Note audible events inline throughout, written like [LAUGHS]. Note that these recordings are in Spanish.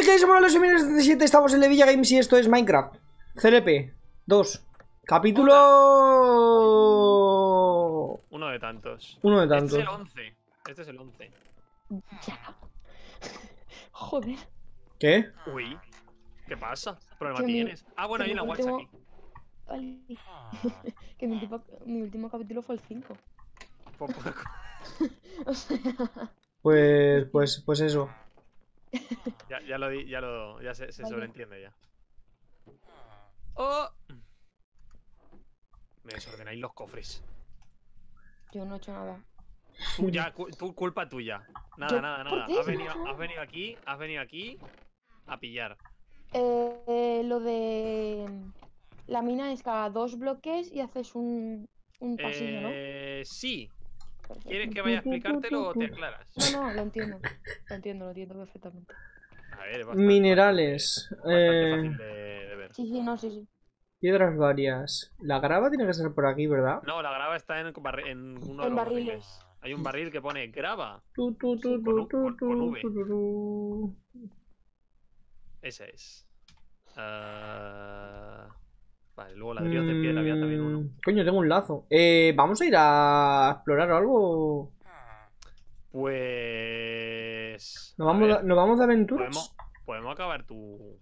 me quedéis por los 77, estamos en Levilla Games y esto es Minecraft. CLP 2. Capítulo... Uno de tantos. Uno de Este tantos. es el 11. Este es el 11. Ya. Joder. ¿Qué? Uy. ¿Qué pasa? ¿Qué problema Que mi- tienes? Ah, bueno, hay una último- aquí. Ay. [LAUGHS] que mi, último- mi último capítulo fue el 5. Po- po- O sea, Pues, pues, pues eso. [LAUGHS] Ya, ya lo di, ya lo. Ya se, se Vale. sobreentiende ya. ¡Oh! Me desordenáis los cofres. yo no he hecho nada. Tú, ya, cu- culpa tuya. Nada, Yo- nada, ¿por nada. Has venido, has venido aquí, has venido aquí a pillar. Eh, eh, lo de la mina es cada dos bloques y haces un, un pasillo, ¿no? Eh, sí. Perfecto. ¿Quieres que vaya a explicártelo o te aclaras? No, no, lo entiendo. [LAUGHS] Lo entiendo, lo entiendo perfectamente. A ver, bastante- Minerales. Bastante Eh, fácil de, de ver. Sí, sí, no, sí, sí. piedras varias. La grava tiene que ser por aquí, ¿verdad? No, la grava está en, barri- en uno de los barriles. barriles. Hay un barril que pone grava. Tu, tu, tu, Sí, tu, con con- con tu, V. tu, tu, tu. Ese es. Ah, Vale, luego ladrillos de piedra había también uno. Mm, Coño, tengo un lazo. Eh, ¿Vamos a ir a explorar o algo? Pues. ¿Nos a vamos, ver, de- ¿nos vamos de aventuras? podemos, podemos acabar tu.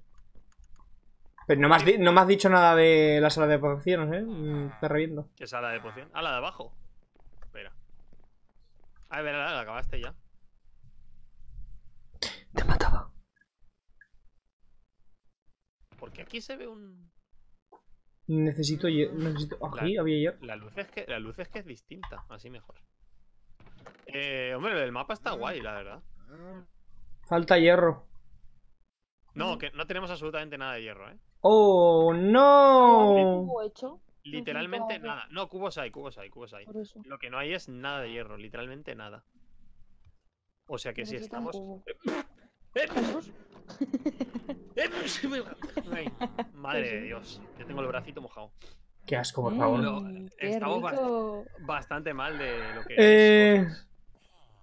Pero no me, has no me has dicho nada de la sala de pociones, ¿eh? Mm, Te reviento. ¿Qué sala de poción? Ah, la de abajo. Espera. Ah, verdad, la acabaste ya. Te mataba. Porque aquí se ve un. Necesito... necesito... Aquí La- había hierro. La luz es que, la luz es, que es distinta, así mejor. Eh, hombre, el mapa está guay, la verdad. Falta hierro. No, que no tenemos absolutamente nada de hierro, ¿eh? ¡Oh, ¿Hay algún no! cubo hecho? Literalmente nada. No, cubos hay, cubos hay, cubos hay. Lo que no hay es nada de hierro, literalmente nada. O sea que si estamos. [LAUGHS] [LAUGHS] ¡Eh! Madre de Dios, yo tengo el bracito mojado. Qué asco, por favor. Lo- Mm, estamos rico. Bastante mal de lo que Eh, es.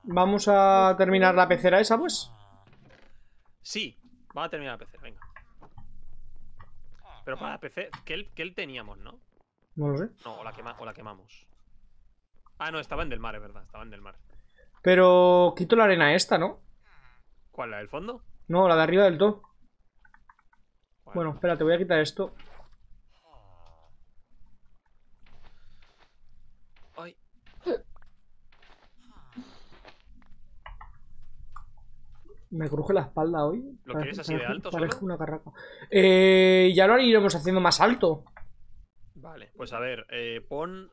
Vamos a terminar la pecera esa, pues. Sí, vamos a terminar la PC, venga. Pero para la PC, ¿qué él, qué él teníamos, no? No lo sé. No, o la, quema- o la quemamos. Ah, no, estaba en Del Mar, es verdad, estaba en Del Mar. Pero quito la arena esta, ¿no? ¿Cuál, la del fondo? No, la de arriba del todo. Bueno, espérate, voy a quitar esto. Ay, Me cruje la espalda hoy. ¿Lo quieres así de alto solo? una carraca. Eh, ya lo iremos haciendo más alto. Vale, pues a ver, eh, pon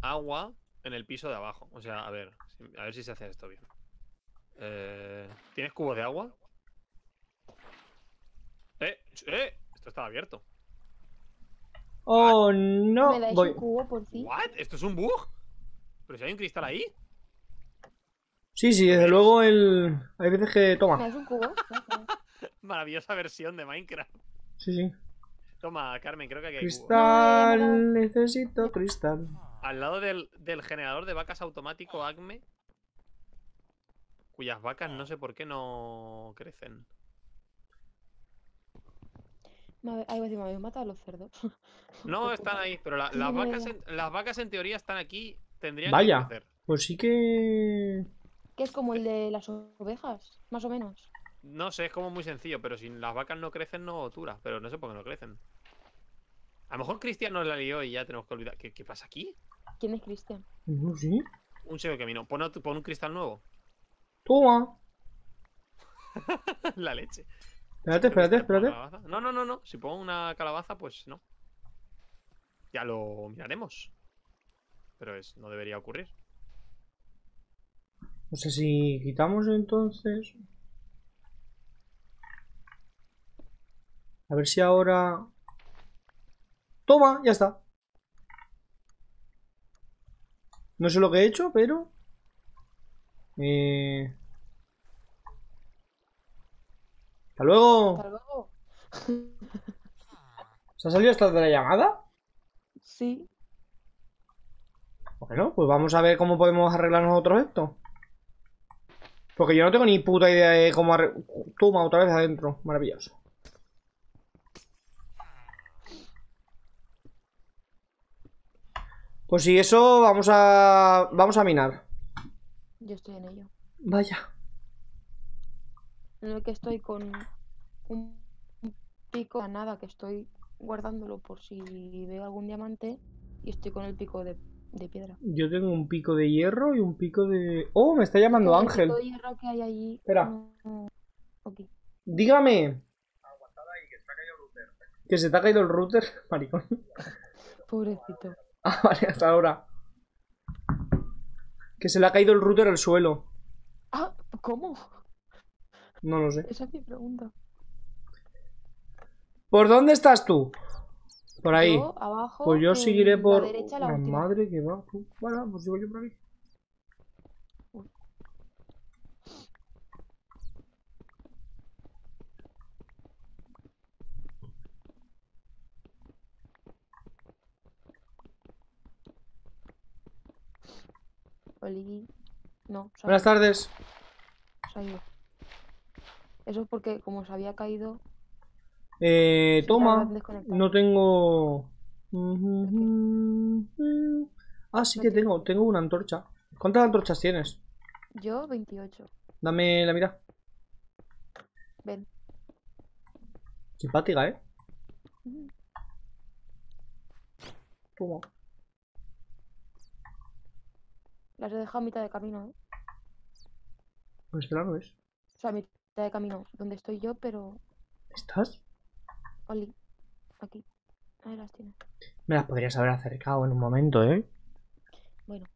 agua en el piso de abajo. O sea, a ver, si- a ver si se hace esto bien. Eh, ¿Tienes cubo de agua? ¡Eh! ¡Eh! Esto estaba abierto. Oh, ¿Me no. dais Voy. un cubo por fin? ¿What? ¿Esto es un bug? ¿Pero si hay un cristal ahí? Sí, sí, desde luego el. Hay veces que. ¿Me Toma. das un cubo? [LAUGHS] Maravillosa versión de Minecraft. Sí, sí. Toma, Carmen, creo que aquí hay cubo. Cristal. Necesito cristal. Al lado del, del generador de vacas automático Acme, cuyas vacas no sé por qué no crecen. Habe- Ay, me habéis matado a los cerdos. [LAUGHS] No están ahí, pero la- Sí, las, vacas en, las vacas en teoría están aquí, tendrían Vaya. que crecer. Pues sí que. Que es como el de las ovejas, más o menos. No sé, es como muy sencillo, pero si las vacas no crecen no dura, pero no sé por qué no crecen. A lo mejor Cristian nos la lió y ya tenemos que olvidar. ¿Qué, qué pasa aquí? ¿Quién es Cristian? No, sí. Un seco camino. Pon, otro- pon un cristal nuevo. Toma. [LAUGHS] la leche. Espérate, espérate, ¿Cristal por espérate. No, no, no, no. Si pongo una calabaza, pues no. Ya lo miraremos. Pero es, no debería ocurrir. No sé si quitamos entonces. A ver si ahora. Toma, ya está. No sé lo que he hecho, pero. Eh... Hasta luego. Hasta luego. ¿Se ha salido esta de la llamada? Sí. Bueno, pues vamos a ver cómo podemos arreglar nosotros esto. Porque yo no tengo ni puta idea de cómo... arre- Toma, otra vez adentro. Maravilloso. Pues si eso, vamos a... Vamos a minar. Yo estoy en ello. Vaya. En el que estoy con un pico a nada, que estoy guardándolo por si veo algún diamante. Y estoy con el pico de, de piedra. Yo tengo un pico de hierro y un pico de... ¡Oh! Me está llamando El Ángel. pico de hierro que hay allí. Espera. Ok. Dígame. Que se te ha caído el router, [LAUGHS] maricón. Pobrecito. Ah, [LAUGHS] vale, hasta ahora. Que se le ha caído el router al suelo. Ah, ¿cómo? No lo sé. Esa es mi pregunta. ¿Por dónde estás tú? Por ahí. Yo, abajo. Pues yo seguiré la por... derecha, la la última. madre que va. Bueno, pues sigo yo por aquí. Oli. No, ha Buenas tardes. ido. Eso es porque, como se había caído. Eh, toma. No tengo... Ah, sí No que tengo. Tengo una antorcha. ¿Cuántas antorchas tienes? Yo, 28. Dame la mira. Ven. Simpática, ¿eh? Toma. Las he dejado a mitad de camino, ¿eh? Pues no es. O sea, a mitad de camino. Donde estoy yo, pero. ¿Estás? Oli. Aquí. Ahí las tienes. Me las podrías haber acercado en un momento, ¿eh? Bueno.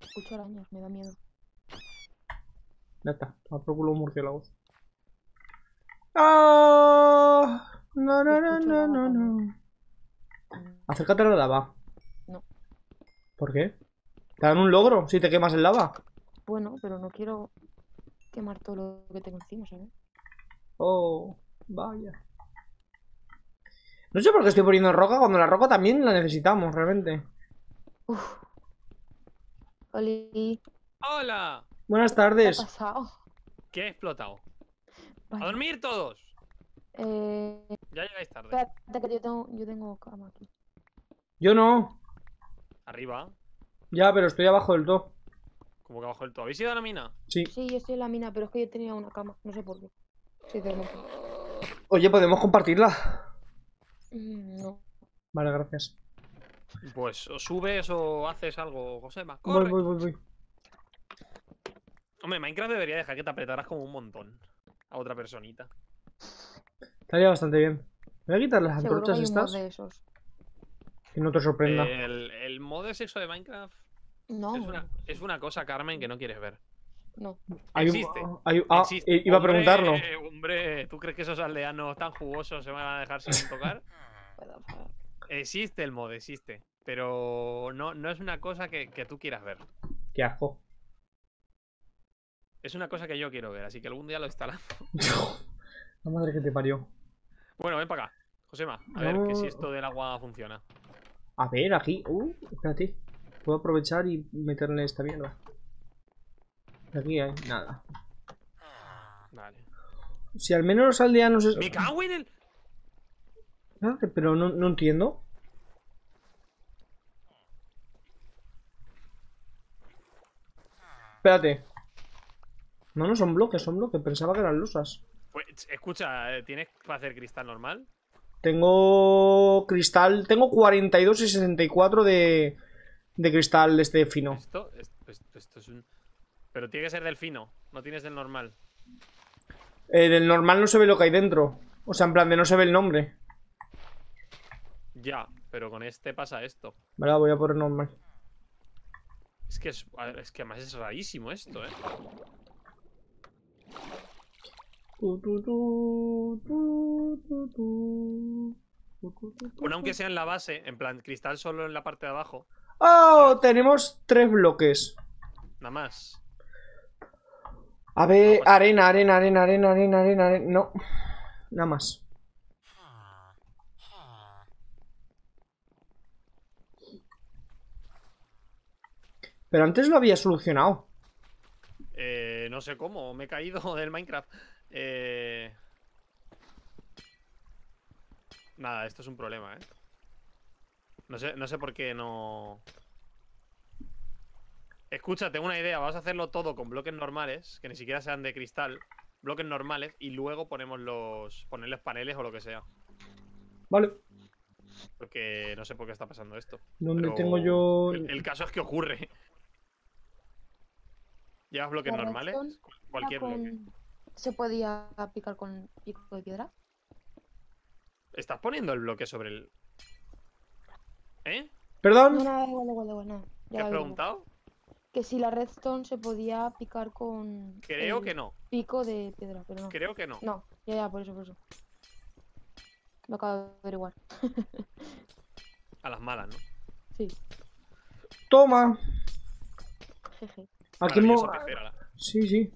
Escucho arañas, me da miedo. Ya está. Toma por culo murciélagos. ¡Ah! No, no, no, no, no, no. Acércate a la lava. ¿Por qué? Te dan un logro si te quemas en lava. Bueno, pero no quiero quemar todo lo que tengo encima, ¿sabes? Oh, vaya. No sé por qué estoy poniendo roca cuando la roca también la necesitamos, realmente. Uf. Oli, ¡Hola! Buenas ¿qué ha tardes. pasado? ¿Qué he explotado? ¡A dormir todos! Eh, Ya llegáis tarde. espérate que yo tengo, yo tengo cama aquí. Yo no. Arriba. Ya, pero estoy abajo del todo. Como que abajo del todo. ¿Habéis ido a la mina? Sí. Sí, yo estoy en la mina, pero es que yo tenía una cama, no sé por qué. Sinceramente. Oye, ¿podemos compartirla? Mm, No. Vale, gracias. Pues o subes o haces algo, Josema. Voy, ¡Corre! voy, voy, voy. Hombre, Minecraft debería dejar que te apretaras como un montón a otra personita. Estaría bastante bien. Me voy a quitar las Seguro antorchas estas. de esos. Que no te sorprenda. El, el modo de sexo de Minecraft No, es una, es una cosa, Carmen, que no quieres ver. no. Hay un- existe. hay ah, Existe. i- iba a preguntarlo. Hombre, ¿tú crees que esos aldeanos tan jugosos se van a dejar sin tocar? [LAUGHS] Existe el mod, existe. Pero no, no es una cosa que, que tú quieras ver. Qué asco. Es una cosa que yo quiero ver, así que algún día lo instalamos. [LAUGHS] La madre que te parió. Bueno, ven para acá. Josema, a ver que si esto del agua funciona. A ver, aquí. Uh, espérate. Puedo aprovechar y meterle esta mierda. Aquí hay nada. Vale. Si al menos los aldeanos. Es... ¡Me cago en el! Espérate, Pero no, no entiendo. Espérate. No, no son bloques, son bloques. Pensaba que eran losas. Pues, escucha, ¿tienes para hacer cristal normal? Tengo cristal. Tengo 42 y 64 de, de cristal este fino. Esto, esto, esto- esto es un. Pero tiene que ser del fino, no tienes del normal. Eh, del normal no se ve lo que hay dentro. O sea, en plan de no se ve el nombre. Ya, pero con este pasa esto. Vale, voy a poner normal. Es que es, es que además es rarísimo esto, eh. Bueno, aunque sea en la base, en plan cristal solo en la parte de abajo. ¡Oh! Tenemos tres bloques. Nada más. A ver, arena, arena, arena, arena, arena, arena, arena. No. Nada más. Pero antes lo había solucionado. Eh, no sé cómo, me he caído [LAUGHS] del Minecraft. Eh... Nada, esto es un problema, ¿eh? No sé, no sé por qué no... Escucha, tengo una idea. Vamos a hacerlo todo con bloques normales, que ni siquiera sean de cristal. Bloques normales y luego ponemos los... Ponerles paneles o lo que sea. Vale. Porque no sé por qué está pasando esto. ¿Dónde pero tengo yo...? El, el caso es que ocurre. [LAUGHS] ¿Llevas bloques normales? Cualquier bloque. con- ¿Se podía picar con pico de piedra? ¿Estás poniendo el bloque sobre el. ¿Eh? No, ¿Perdón? nada, igual, igual, igual, nada. ¿Qué Ya has preguntado? Que si la redstone se podía picar con Creo que no. pico de piedra, pero no. Creo que no. No, ya, ya, por eso, por eso. Lo acabo de averiguar. A las malas, ¿no? [LAUGHS] Sí, Toma. jeje. Aquí la- Sí, sí.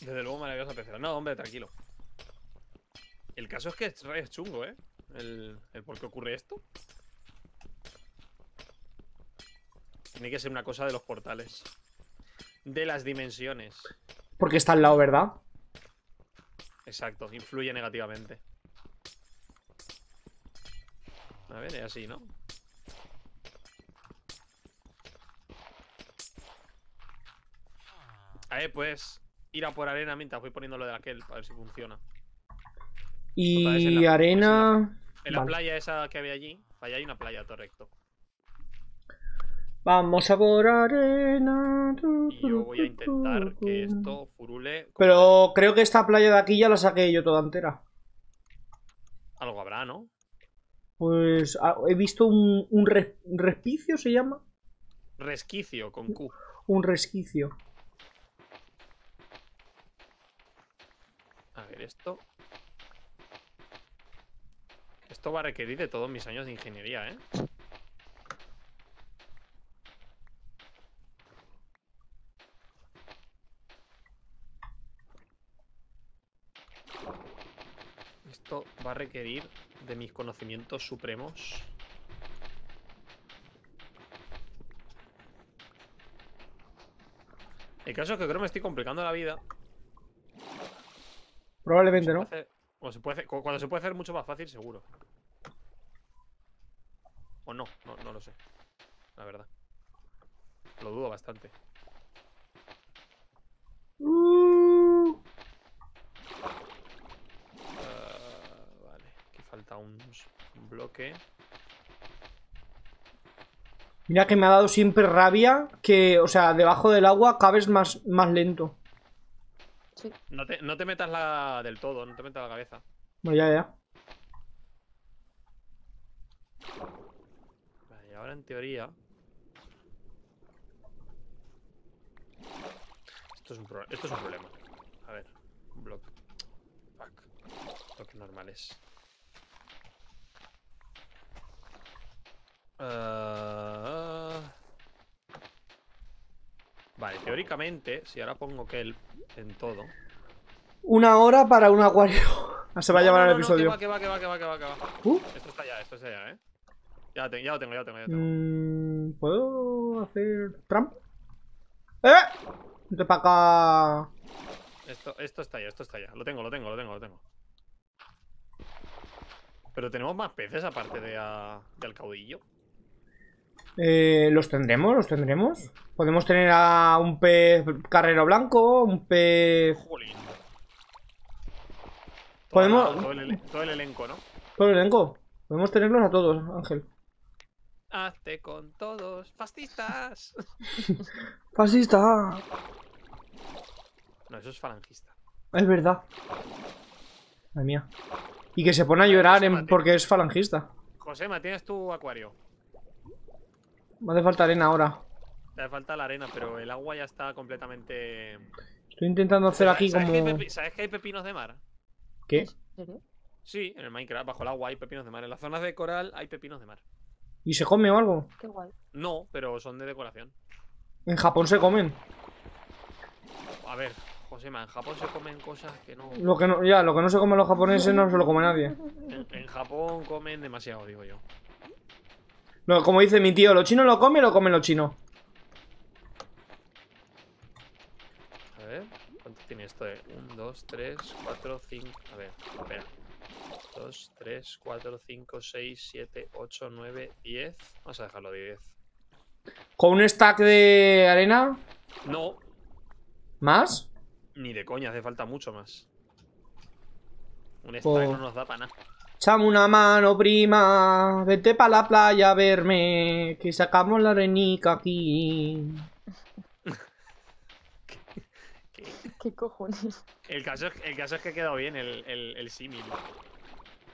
Desde luego, maravillosa pecera. No, hombre, tranquilo. El caso es que es re chungo, ¿eh? El, el por qué ocurre esto. Tiene que ser una cosa de los portales. De las dimensiones. Porque está al lado, ¿verdad? Exacto, influye negativamente. A ver, es así, ¿no? A ver, pues ir a por arena mientras voy poniendo lo de aquel, a ver si funciona. En Y la- arena... En la Vale. playa esa que había allí, allá hay una playa, todo recto. Vamos a por arena. Y yo voy a intentar que esto furule. Pero creo que esta playa de aquí ya la saqué yo toda entera. Algo habrá, ¿no? Pues ah, he visto un, un res- respicio, ¿se llama? Resquicio con Q. Un resquicio. A ver, esto. Esto va a requerir de todos mis años de ingeniería, ¿eh? Esto va a requerir de mis conocimientos supremos. El caso es que creo que me estoy complicando la vida. Probablemente, ¿no? O se puede hacer- cuando se puede hacer mucho más fácil, seguro. O no, no, no lo sé. La verdad. Lo dudo bastante. Uh, Ah, vale, aquí falta un, un bloque. Mira que me ha dado siempre rabia que, o sea, debajo del agua cabes más, más lento. Sí. No te, no te metas la del todo, no te metas la cabeza. Bueno, ya, ya. Vale, y ahora en teoría. Esto es un, pro- esto es un problema. A ver, un bloque. Fuck. Bloques normales. Ah. Vale, teóricamente, si ahora pongo kelp en todo. Una hora para un acuario. [LAUGHS] Se va a llamar no, el no, no, episodio. que va, que va, que va, que va, que va, que va. Uh. Esto está ya, esto está ya, eh. Ya, lo te- ya lo tengo, ya lo tengo, ya lo tengo. Mm, ¿Puedo hacer trampa? ¡Eh! Vete para acá. Esto, esto está ya, esto está ya. Lo tengo, lo tengo, lo tengo, lo tengo. Pero tenemos más peces aparte de, a- del caudillo. Eh, ¿Los tendremos? ¿Los tendremos? Podemos tener a un pez carrero blanco, un pez... Jolín. Podemos- Todo, el, ele- todo el elenco, ¿no? Todo el elenco. Podemos tenerlos a todos, Ángel. Hazte con todos, fascistas. [LAUGHS] Fascista. No, eso es falangista. Es verdad. Madre mía. Y que se pone a llorar en- porque es falangista. Josema, tienes tu acuario. Me hace falta arena ahora. Te hace falta la arena, pero el agua ya está completamente. Estoy intentando hacer aquí ¿Sabes, como... que hay pepi- ¿Sabes que hay pepinos de mar? ¿Qué? Sí, en el Minecraft, bajo el agua hay pepinos de mar. En las zonas de coral hay pepinos de mar. ¿Y se come o algo? Qué guay. No, pero son de decoración. En Japón se comen. A ver, Josema, en Japón se comen cosas que no. Lo que no, ya, lo que no se comen los japoneses no se lo come nadie. En, en Japón comen demasiado, digo yo. No, como dice mi tío, ¿lo chino lo come o lo comen los chinos? A ver, ¿cuánto tiene esto? 1, 2, 3, 4, 5. A ver, espera. 2, 3, 4, 5, 6, 7, 8, 9, 10. Vamos a dejarlo de 10. ¿Con un stack de arena? No. ¿Más? Ni de coña, hace falta mucho más. Un stack no nos da para nada. Chame una mano, prima. Vete pa' la playa a verme. Que sacamos la arenica aquí. ¿Qué? [LAUGHS] ¿Qué cojones? El caso, es, el caso es que ha quedado bien el, el, el símil.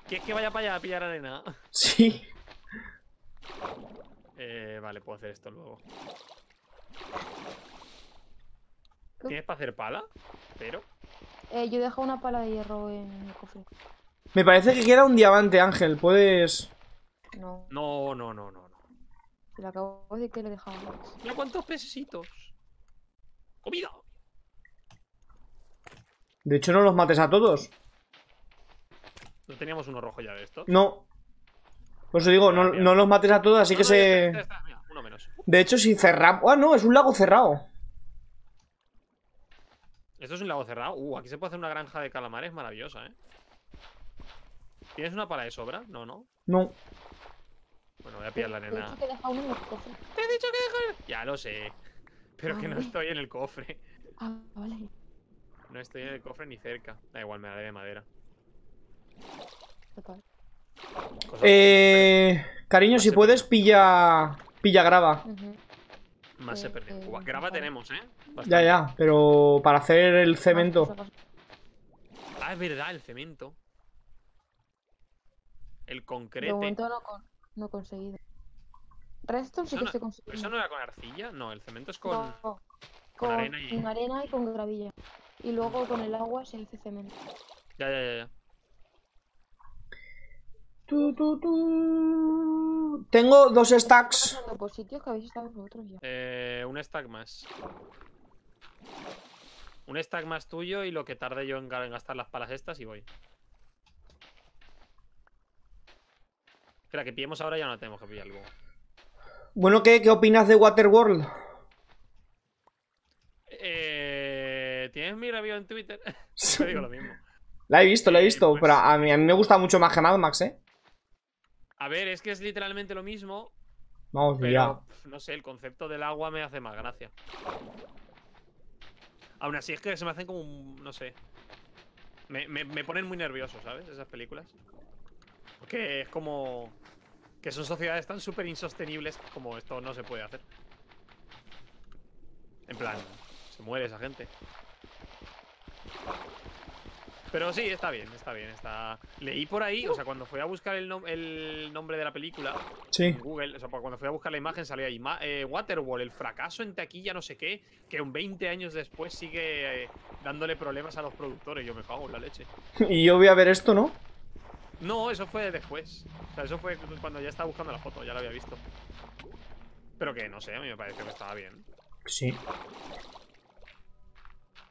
¿Quieres que vaya para allá a pillar arena? [LAUGHS] Sí. Eh, vale, puedo hacer esto luego. ¿Tienes para hacer pala? Pero. Eh, yo he dejado una pala de hierro en el cofre. Me parece que queda un diamante, Ángel. Puedes. No, No, no, no, no. no. se le acabo de que le he dejado. Mira cuántos pececitos. ¡Comida! De hecho, no los mates a todos. ¿No teníamos uno rojo ya de esto? No. Por eso digo, no, no los mates a todos, así No, que no, ya está, se. ya está, mira, uno menos. De hecho, si cerramos. Ah, no, es un lago cerrado. Esto es un lago cerrado. Uh, aquí se puede hacer una granja de calamares maravillosa, ¿eh? ¿Tienes una pala de sobra? No, no. No. Bueno, voy a pillar la arena. que he dejado uno en el cofre. Te he dicho que dejar. Ya lo sé. Pero Ah, que no vale. estoy en el cofre. Ah, vale. No estoy en el cofre ni cerca. Da igual, me daré de madera. Total. Eh. Cariño, si puedes, pilla. Pilla grava. Más se perdió. eh, grava vale. tenemos, ¿eh? Ya, Bastante. ya, pero para hacer el cemento. Más cosas. Ah, es verdad, el cemento. El De concrete. momento no, con- no he conseguido. Restos sí que no- estoy ¿Pero consiguiendo. ¿Eso no era con arcilla? No, el cemento es con. No, con con, arena y- con arena y con gravilla. Y luego con el agua se hace cemento. Ya, ya, ya, ya. Tu, tu, tu. Tengo dos stacks. Pasando por sitios que habéis estado vosotros ya. Eh, un stack más. Un stack más tuyo y lo que tarde yo en gastar las palas estas y voy. Espera, que pillemos ahora ya no tenemos que pillar luego. Bueno, ¿qué, ¿qué opinas de Waterworld? Eh, ¿Tienes mi review en Twitter? [LAUGHS] [LAUGHS] Te digo lo mismo. La he visto, la he Eh, visto, pues- pero a mí, a mí me gusta mucho más que Mad Max, ¿eh? A ver, es que es literalmente lo mismo, Vamos, pero ya. no sé, el concepto del agua me hace más gracia. Aún así es que se me hacen como un, no sé. Me, me- me ponen muy nervioso, ¿sabes? Esas películas. Porque es como que son sociedades tan súper insostenibles como esto no se puede hacer. En plan, se muere esa gente. Pero sí, está bien, está bien, está... Leí por ahí, o sea, cuando fui a buscar el, nom- el nombre de la película, Sí. en Google, o sea, cuando fui a buscar la imagen salía ahí eh, Waterworld, el fracaso en taquilla, no sé qué, que un 20 años después sigue eh, dándole problemas a los productores. Yo me cago en la leche. [LAUGHS] Y yo voy a ver esto, ¿no? No, eso fue después. O sea, eso fue cuando ya estaba buscando la foto, ya la había visto. Pero que no sé, a mí me pareció que estaba bien. Sí.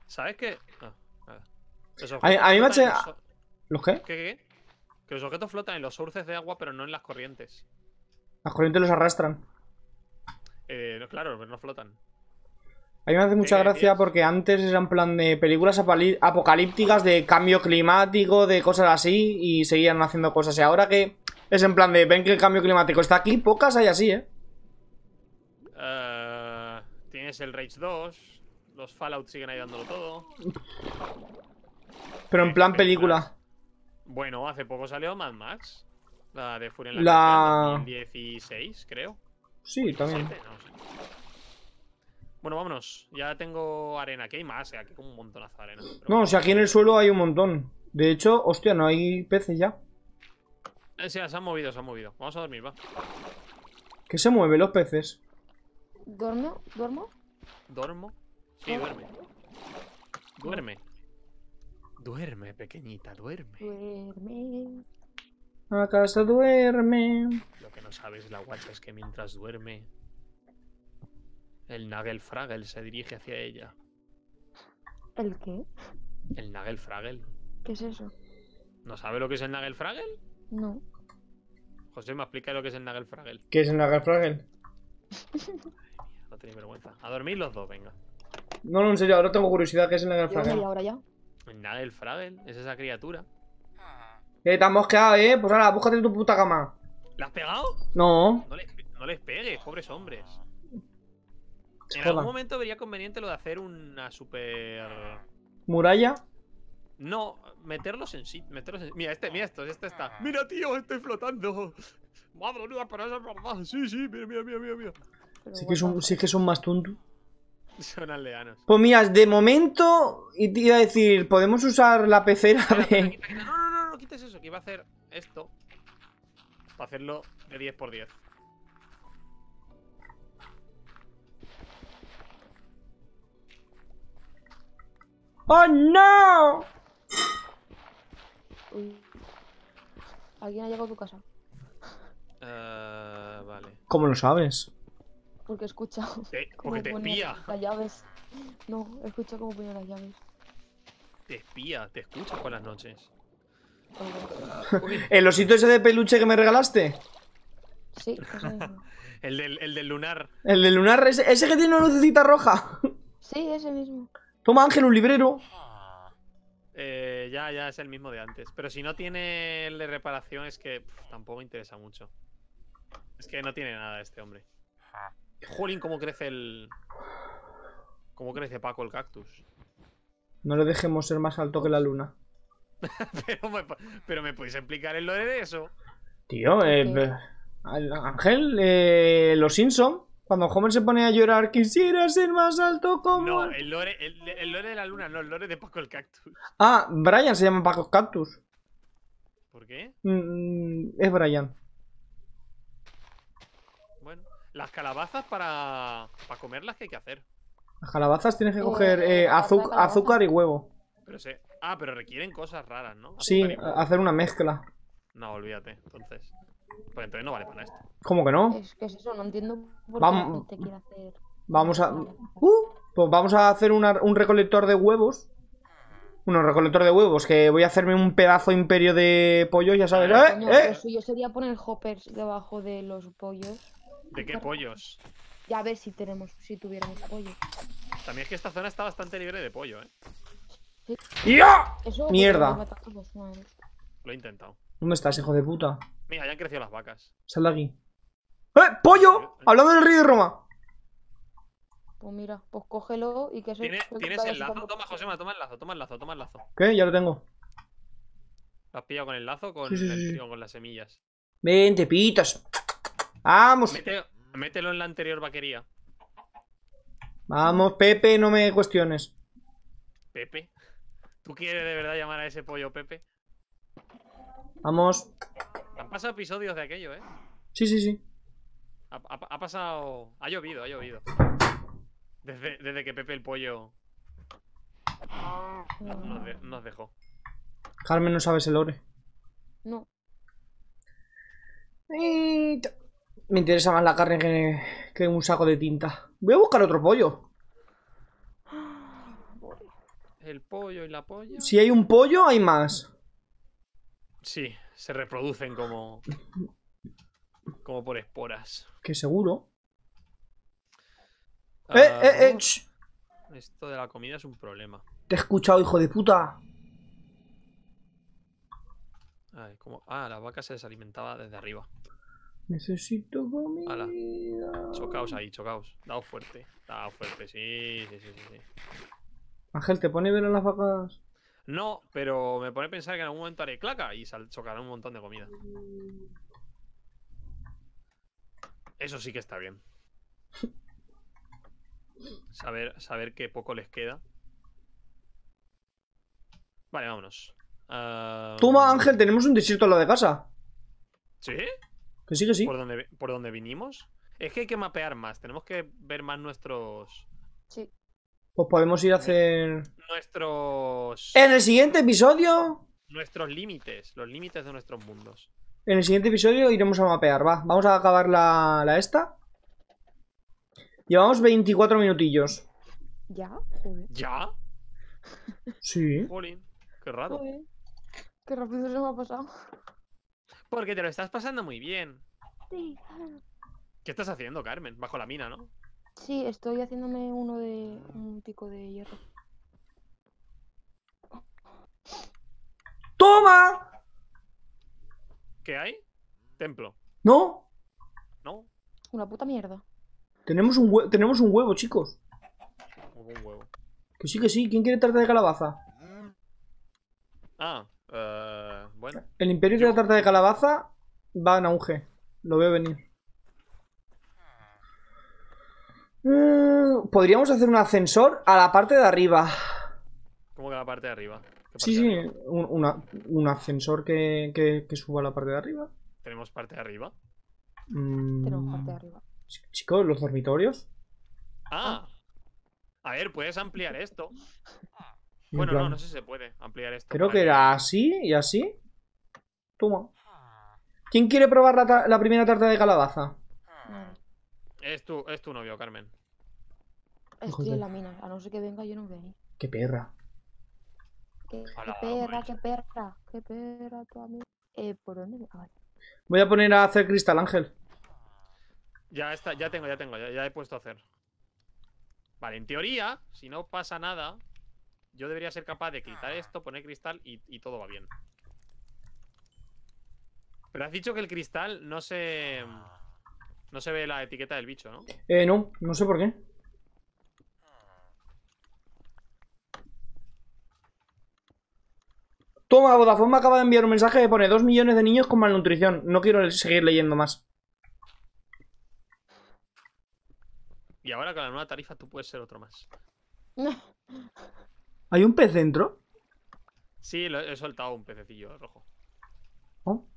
¿Sabes qué? Ah, nada. A- a mí me hace- los ¿Los qué? ¿Qué, qué, qué? Que los objetos flotan en los sources de agua, pero no en las corrientes. Las corrientes los arrastran. Eh, no, claro, pero no flotan. A mí me hace mucha ¿Qué gracia porque antes eran plan de películas apocalípticas de cambio climático, de cosas así, y seguían haciendo cosas. Y ahora que es en plan de ven que el cambio climático está aquí, pocas hay así, ¿eh? Eh, tienes el Rage 2, los Fallout siguen ahí dándolo todo. Pero en Eh, plan películas. película. Bueno, hace poco salió Mad Max. La de Fury en la, La- Carretera, en 2016, creo. Sí, también. 17, no sé. Bueno, vámonos. Ya tengo arena. Aquí hay más, eh, aquí como un montonazo de arena. pero No, bueno. o sea, aquí en el suelo hay un montón. De hecho, hostia, no hay peces ya. Eh, sí, se han movido, se han movido. Vamos a dormir, va. ¿Qué se mueven los peces? ¿Duermo? ¿Duermo? ¿Duermo? Sí, duerme. Duerme. Duerme, pequeñita, duerme. Duerme. A casa duerme. Lo que no sabes la guacha es que mientras duerme, el Nagelfragel se dirige hacia ella. ¿El qué? El Nagelfragel. ¿Qué es eso? ¿No sabe lo que es el Nagelfragel? No. José, me explica lo que es el Nagelfragel. ¿Qué es el Nagelfragel? [LAUGHS] No tenéis vergüenza. A dormir los dos, venga. No, no, en serio, ahora tengo curiosidad que es en la Llevo media Fraggle. hora ya. El Fraggle, es esa criatura. Eh, te has mosqueado, eh. Pues ahora, búscate tu puta cama. ¿La has pegado? No. No les, no les pegues, pobres hombres. En algún momento vería conveniente lo de hacer una super. Muralla. No, meterlos en sí. Meterlos en... Mira, este, mira esto, este está. Mira, tío, estoy flotando. Madre mía, pero eso es verdad. Sí, sí, mira, mira, mira, mira. mira. Sí que, son, sí que son más tontos. Son aldeanos. Pues mira, de momento, y te iba a decir, podemos usar la pecera de... No, no, no, no, quites eso, que iba a hacer esto. Para hacerlo de 10 ¡Oh, no! Uy. Alguien ha llegado a tu casa. Eh, vale. ¿Cómo lo sabes? Porque he escuchado. [LAUGHS] Cómo porque te espía. Las llaves. No, he escuchado cómo ponía las llaves. Te espía, te escucha por las noches. [LAUGHS] ¿El osito ese de peluche que me regalaste? Sí, mismo. [LAUGHS] el, del, el del lunar. El de lunar, ese, ese que tiene una lucecita roja. Sí, ese mismo. Toma, Ángel, un librero. Eh, ya, ya es el mismo de antes. Pero si no tiene el de reparación, es que tampoco me interesa mucho. Es que no tiene nada este hombre. Jolín, cómo crece el. Cómo crece Paco el cactus. No le dejemos ser más alto que la luna. [LAUGHS] pero, me, pero me podéis explicar el lore de eso. Tío, eh, al- Ángel, eh, los Simpson, cuando Homer se pone a llorar, quisiera ser más alto como... No, el lore, el, el lore de la luna, no, el lore de Paco el cactus. Ah, Brian se llama Paco Cactus. ¿Por qué? Mm, es Brian. Bueno, las calabazas para, para comerlas, ¿qué hay que hacer? Las calabazas tienes que Eh, coger eh, calabaza. azúcar y huevo. Pero sé. Ah, pero requieren cosas raras, ¿no? Sí, Azúcar hacer una mezcla. No, olvídate, entonces. Pues entonces no vale para esto. ¿Cómo que no? Es que es eso, no entiendo por qué Vamos- la gente quiere hacer. Vamos a... Uh, pues vamos a hacer una- un recolector de huevos. Bueno, recolector de huevos, que voy a hacerme un pedazo imperio de pollo, ya sabes. ¡Eh! Coño, ¡Eh! Lo suyo sería poner hoppers debajo de los pollos. ¿De qué pollos? Ya a ver si tenemos, si tuviéramos pollo. También es que esta zona está bastante libre de pollo, ¿eh? ¡Ya! Eso Mierda. Lo he intentado. ¿Dónde estás, hijo de puta? Mira, ya han crecido las vacas. Sal de aquí. ¡Eh! ¡Pollo! Hablando del rey de Roma. Pues mira, pues cógelo y que se. ¿Tienes, ¿tienes el lazo? Toma, Josema, toma el lazo, toma el lazo, toma el lazo. ¿Qué? Ya lo tengo. ¿Lo has pillado con el lazo o con, Sí, sí, el sí, sí. tío, con las semillas? Vente, pitos. Vamos. Mete- mételo en la anterior vaquería. Vamos, Pepe, no me cuestiones. Pepe. ¿Tú quieres de verdad llamar a ese pollo Pepe? Vamos. Pasado episodios de aquello, ¿eh? Sí, sí, sí. Ha, ha- ha pasado. Ha llovido, ha llovido. Desde, desde que Pepe el pollo nos, de- nos dejó. Carmen no sabes el lore. No, Me interesa más la carne que, que un saco de tinta. Voy a buscar otro pollo. El pollo y la polla. Si hay un pollo, hay más. Sí, se reproducen como. Como por esporas. Que seguro. Ah, ¡Eh, eh, eh! ch! Esto de la comida es un problema. Te he escuchado, hijo de puta. Ay, como... Ah, la vaca se desalimentaba desde arriba. Necesito comida. Ala. Chocaos ahí, chocaos. Daos fuerte. Daos fuerte, sí, sí, sí, sí, sí. Ángel, ¿te pone ver a las vacas? No, pero me pone a pensar que en algún momento haré claca y chocará un montón de comida. Eso sí que está bien. Saber, saber que poco les queda. Vale, vámonos. Ah, Toma, Ángel, tenemos un desierto al lado de casa. ¿Sí? Que sí, que sí. ¿Por dónde, vi- ¿Por dónde vinimos? Es que hay que mapear más. Tenemos que ver más nuestros. sí. Pues podemos ir a hacer. Nuestros. En el siguiente episodio. Nuestros límites. Los límites de nuestros mundos. En el siguiente episodio iremos a mapear, va. Vamos a acabar la, la esta. Llevamos 24 minutillos. ¿Ya? Joder. ¿Ya? [LAUGHS] Sí. Jolín. Qué raro. Joder. Qué rápido se me ha pasado. Porque te lo estás pasando muy bien. Sí. ¿Qué estás haciendo, Carmen? Bajo la mina, ¿no? Sí, estoy haciéndome uno de un pico de hierro. ¡Toma! ¿Qué hay? Templo. ¿No? ¿No? Una puta mierda. Tenemos un, hue- tenemos un huevo, chicos. Hubo un huevo. Que sí, que sí. ¿Quién quiere tarta de calabaza? Ah, eh, bueno. El imperio de la tarta de calabaza va en auge. Lo veo venir. Mm, Podríamos hacer un ascensor a la parte de arriba. ¿Cómo que la parte de arriba? ¿Qué Sí, parte sí, de arriba? un, una- un ascensor que, que- que suba a la parte de arriba. ¿Tenemos parte de arriba? Mm, Tenemos parte de arriba. ch- Chicos, los dormitorios. Ah. A ver, puedes ampliar esto. En Bueno, plan, no, no sé si se puede ampliar esto. Creo que era así y así. Toma. ¿Quién quiere probar la, ta- la primera tarta de calabaza? Es tu, es tu novio, Carmen. Estoy en la mina. A no ser que venga, yo no voy ahí. Qué perra. Qué, perra, qué perra. Qué perra tu amigo. Eh, ¿por dónde? Ah, vale. Voy a poner a hacer cristal, Ángel. Ya está, ya tengo, ya tengo, ya, ya he puesto a hacer. Vale, en teoría, si no pasa nada, yo debería ser capaz de quitar esto, poner cristal y, y todo va bien. Pero has dicho que el cristal no se. No se ve la etiqueta del bicho, ¿no? Eh, no, no sé por qué. Toma, Vodafone me acaba de enviar un mensaje que pone 2 millones de niños con malnutrición. No quiero seguir leyendo más. Y ahora con la nueva tarifa tú puedes ser otro más. ¿Hay un pez dentro? Sí, lo- he soltado un pececillo rojo. Oh.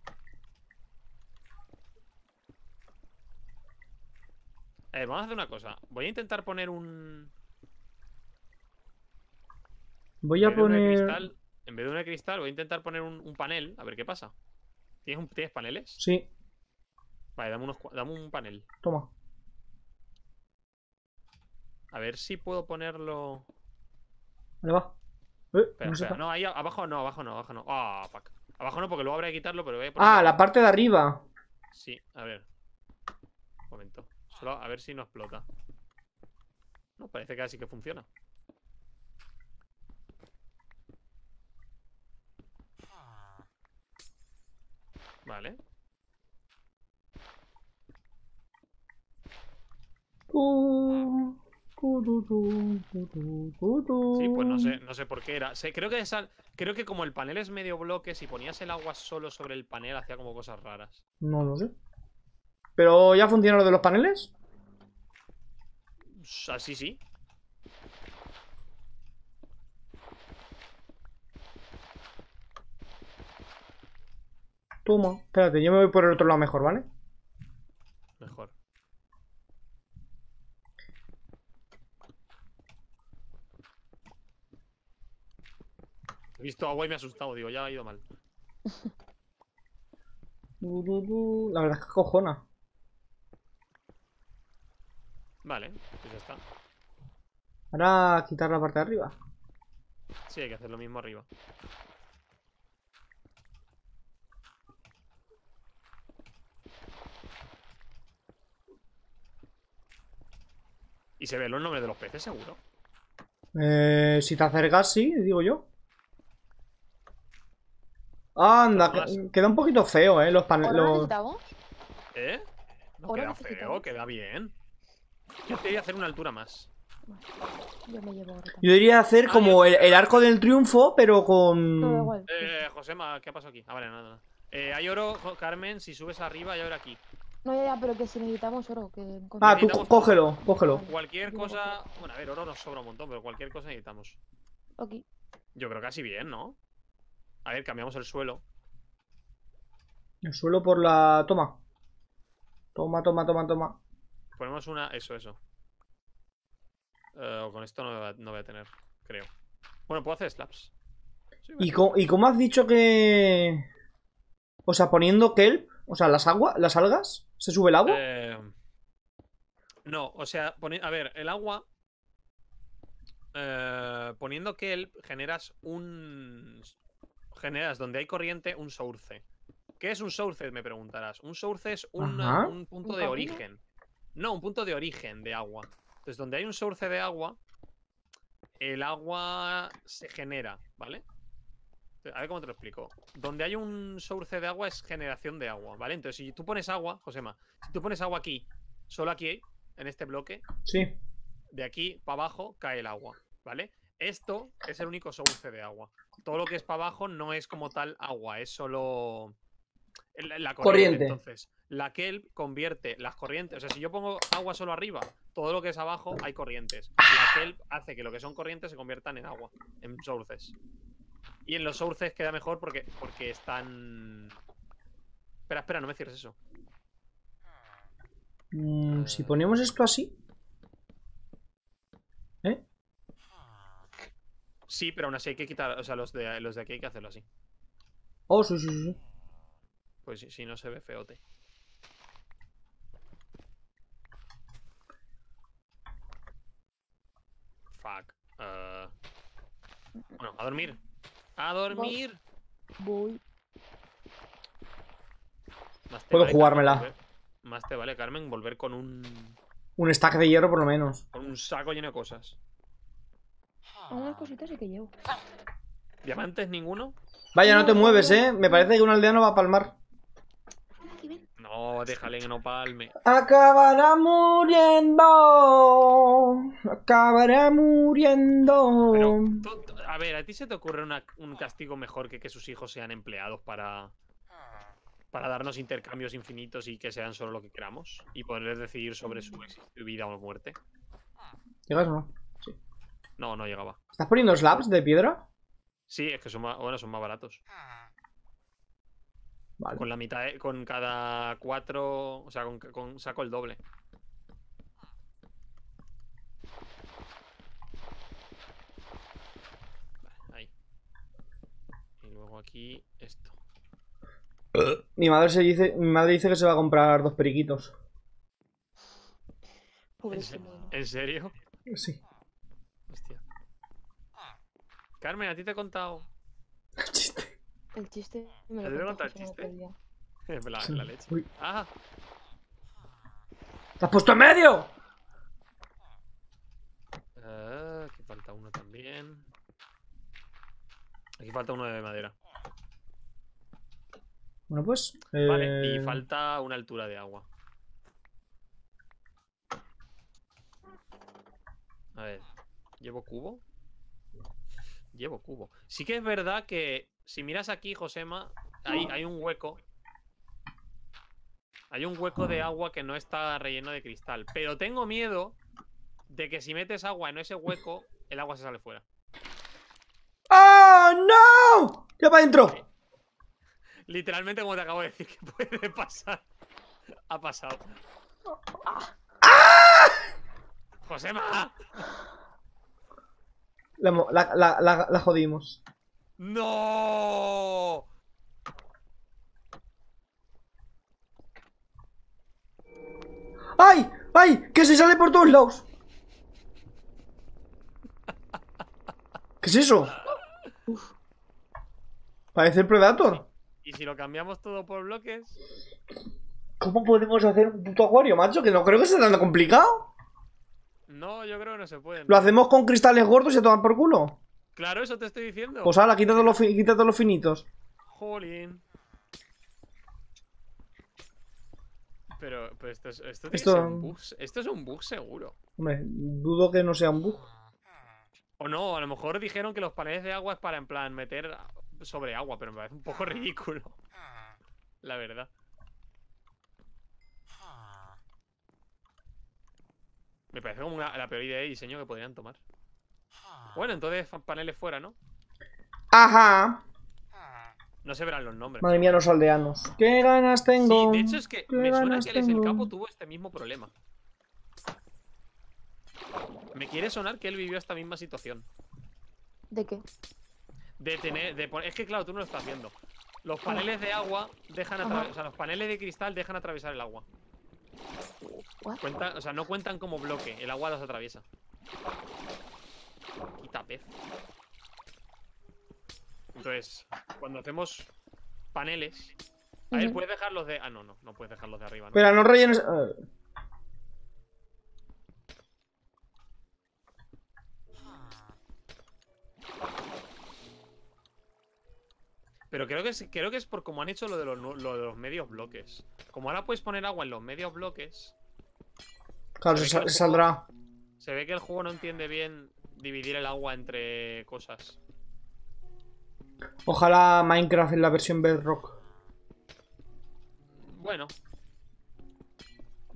Eh, vamos a hacer una cosa. Voy a intentar poner un. Voy a en poner... cristal- en vez de de cristal, voy a intentar poner un, un panel. A ver qué pasa. ¿Tienes, un- ¿Tienes paneles? Sí, Vale, dame, unos, dame un panel. toma. A ver si puedo ponerlo. Vale, va. Eh, Espera, no sé espera. No, ahí abajo no, abajo no, abajo no. Ah, fuck. Abajo no, porque luego habrá que quitarlo, pero voy a ponerlo Ah, la parte de arriba. Sí, a ver. Un momento. A ver si no explota. No, parece que así que funciona. Vale. Sí, pues no sé, no sé por qué era. Creo que como el panel es medio bloque, si ponías el agua solo sobre el panel hacía como cosas raras. No lo sé. ¿Pero ya funciona lo de los paneles? Así sí. Toma. Espérate, yo me voy por el otro lado mejor, ¿vale? Mejor. He visto agua y me he asustado, digo, ya ha ido mal. [LAUGHS] La verdad es que cojona. Vale, pues ya está. Ahora quitar la parte de arriba. Sí, hay que hacer lo mismo arriba. ¿Y se ven los nombres de los peces, seguro? Eh, si te acercas, sí, digo yo. Anda, Pues que- queda un poquito feo, eh, los paneles. ¿Eh? No queda feo, queda bien. Yo quería hacer una altura más. Yo me llevo también. Yo diría hacer Ah, como el, el arco del triunfo, pero Todo con. igual. Eh, Josema, ¿qué ha pasado aquí? Ah, vale, nada, nada. Eh, hay oro, Carmen, si subes arriba hay oro aquí. No, ya, ya, pero que si necesitamos oro, que Ah, tú cógelo, cógelo. Cualquier cosa... Bueno, a ver, oro nos sobra un montón, pero cualquier cosa necesitamos. Aquí. Yo creo casi bien, ¿no? A ver, cambiamos el suelo. El suelo por la. Toma. Toma, toma, toma, toma. Ponemos una... Eso, eso. O con esto no voy, a, no voy a tener, creo. Bueno, puedo hacer slabs. Sí, ¿Y, co- ¿Y cómo has dicho que.? O sea, poniendo kelp, o sea, las aguas, las algas, ¿se sube el agua? Eh, no, o sea, poni- a ver, el agua. eh, poniendo el generas un. Generas donde hay corriente un source. ¿Qué es un source? Me preguntarás. Un source es un, punto ¿Un de camino? origen. No, un punto de origen de agua. Entonces, donde hay un source de agua, el agua se genera, ¿vale? A ver cómo te lo explico. Donde hay un source de agua es generación de agua, ¿vale? Entonces, si tú pones agua, Josema, si tú pones agua aquí, solo aquí, en este bloque, Sí. de aquí para abajo cae el agua, ¿vale? Esto es el único source de agua. Todo lo que es para abajo no es como tal agua, es solo el- la corriente. Corriente. Entonces, la kelp convierte las corrientes. O sea, si yo pongo agua solo arriba, todo lo que es abajo hay corrientes. La kelp hace que lo que son corrientes se conviertan en agua, en sources. Y en los sources queda mejor porque, porque están. Espera, espera, no me cierres eso. Mm, si ponemos esto así. ¿Eh? Sí, pero aún así hay que quitar. O sea, los de, los de aquí hay que hacerlo así. Oh, sí, sí, sí. Pues si, si no se ve feote. Fuck. eh. Bueno, a dormir. A dormir. Voy. Más te Puedo vale, jugármela. Carmen, volver- Más te vale, Carmen, volver con un, Un stack de hierro por lo menos. con un saco lleno de cosas. Algunas cositas sí que llevo. ¿Diamantes ninguno? Vaya, no te mueves, ¿eh? Me parece que un aldeano va a palmar. No, déjale que no palme. Acabará muriendo. Acabará muriendo. Pero, tú- tú- a ver, ¿a ti se te ocurre una- un castigo mejor que que sus hijos sean empleados para, para darnos intercambios infinitos y que sean solo lo que queramos? Y poder decidir sobre su vida o muerte. ¿Llegas o no? No, no llegaba. ¿Estás poniendo slabs de piedra? Sí, es que son más, bueno, son más baratos. Vale. Con la mitad, de- con cada cuatro, o sea, con, con- saco el doble. Vale, ahí. Y luego aquí esto. Mi madre se dice, mi madre dice que se va a comprar dos periquitos. ¿En, serio? Sí. Hostia. Carmen, ¿a ti te he contado. El chiste. Me ¿Te lo debo contó contar el chiste? [LAUGHS] la, la leche? Uy. Ah, ¿Te has puesto en medio? ah, aquí falta uno también. Aquí falta uno de madera. Bueno, pues. Vale, y eh, falta una altura de agua. A ver, ¿llevo cubo? Llevo cubo. Sí que es verdad que si miras aquí, Josema, hay, hay un hueco. Hay un hueco de agua que no está relleno de cristal. Pero tengo miedo de que si metes agua en ese hueco, el agua se sale fuera. ¡Oh, no! ¡Ya para adentro! Literalmente, como te acabo de decir que puede pasar. Ha pasado. ¡Josema! La, mo- la, la, la- la jodimos. ¡No! ¡Ay! ¡Ay! ¡Que se sale por todos lados! ¿Qué es eso? Parece el Predator. ¿Y si lo cambiamos todo por bloques? ¿Cómo podemos hacer un puto acuario, macho? Que no creo que sea tan complicado. No, yo creo que no se puede. Lo hacemos con cristales gordos y a tomar por culo. Claro, eso te estoy diciendo. Pues quita todos los, fi- todos los finitos. Jolín. Pero, pero esto, es, esto, ser un bug. Esto es un bug seguro. Hombre, dudo que no sea un bug. O no, a lo mejor dijeron que los paneles de agua es para, en plan, meter sobre agua, pero me parece un poco ridículo. La verdad. Me parece como una- la peor idea de diseño que podrían tomar. Bueno, entonces paneles fuera, ¿no? Ajá. No se verán los nombres. Madre mía, los aldeanos. ¿Qué ganas Sí, tengo? de hecho es que ¿Qué me suena que él es el capo tuvo este mismo problema. Me quiere sonar que él vivió esta misma situación. ¿De qué? De tener. De es que claro, tú no lo estás viendo. Los paneles de agua dejan atravesar. O sea, los paneles de cristal dejan atravesar el agua. What? Cuentan, o sea, no cuentan como bloque, el agua los atraviesa quita pez. Entonces, cuando hacemos paneles... A ver, puedes dejarlos de... Ah, no, no, no puedes dejarlos de arriba. ¿no? Pero no rellenes... Pero creo que es, creo que es por como han hecho lo de, los, medios bloques. Como ahora puedes poner agua en los medios bloques. Claro, se, saldrá. Se ve que el juego no entiende bien dividir el agua entre cosas. Ojalá Minecraft en la versión Bedrock. Bueno.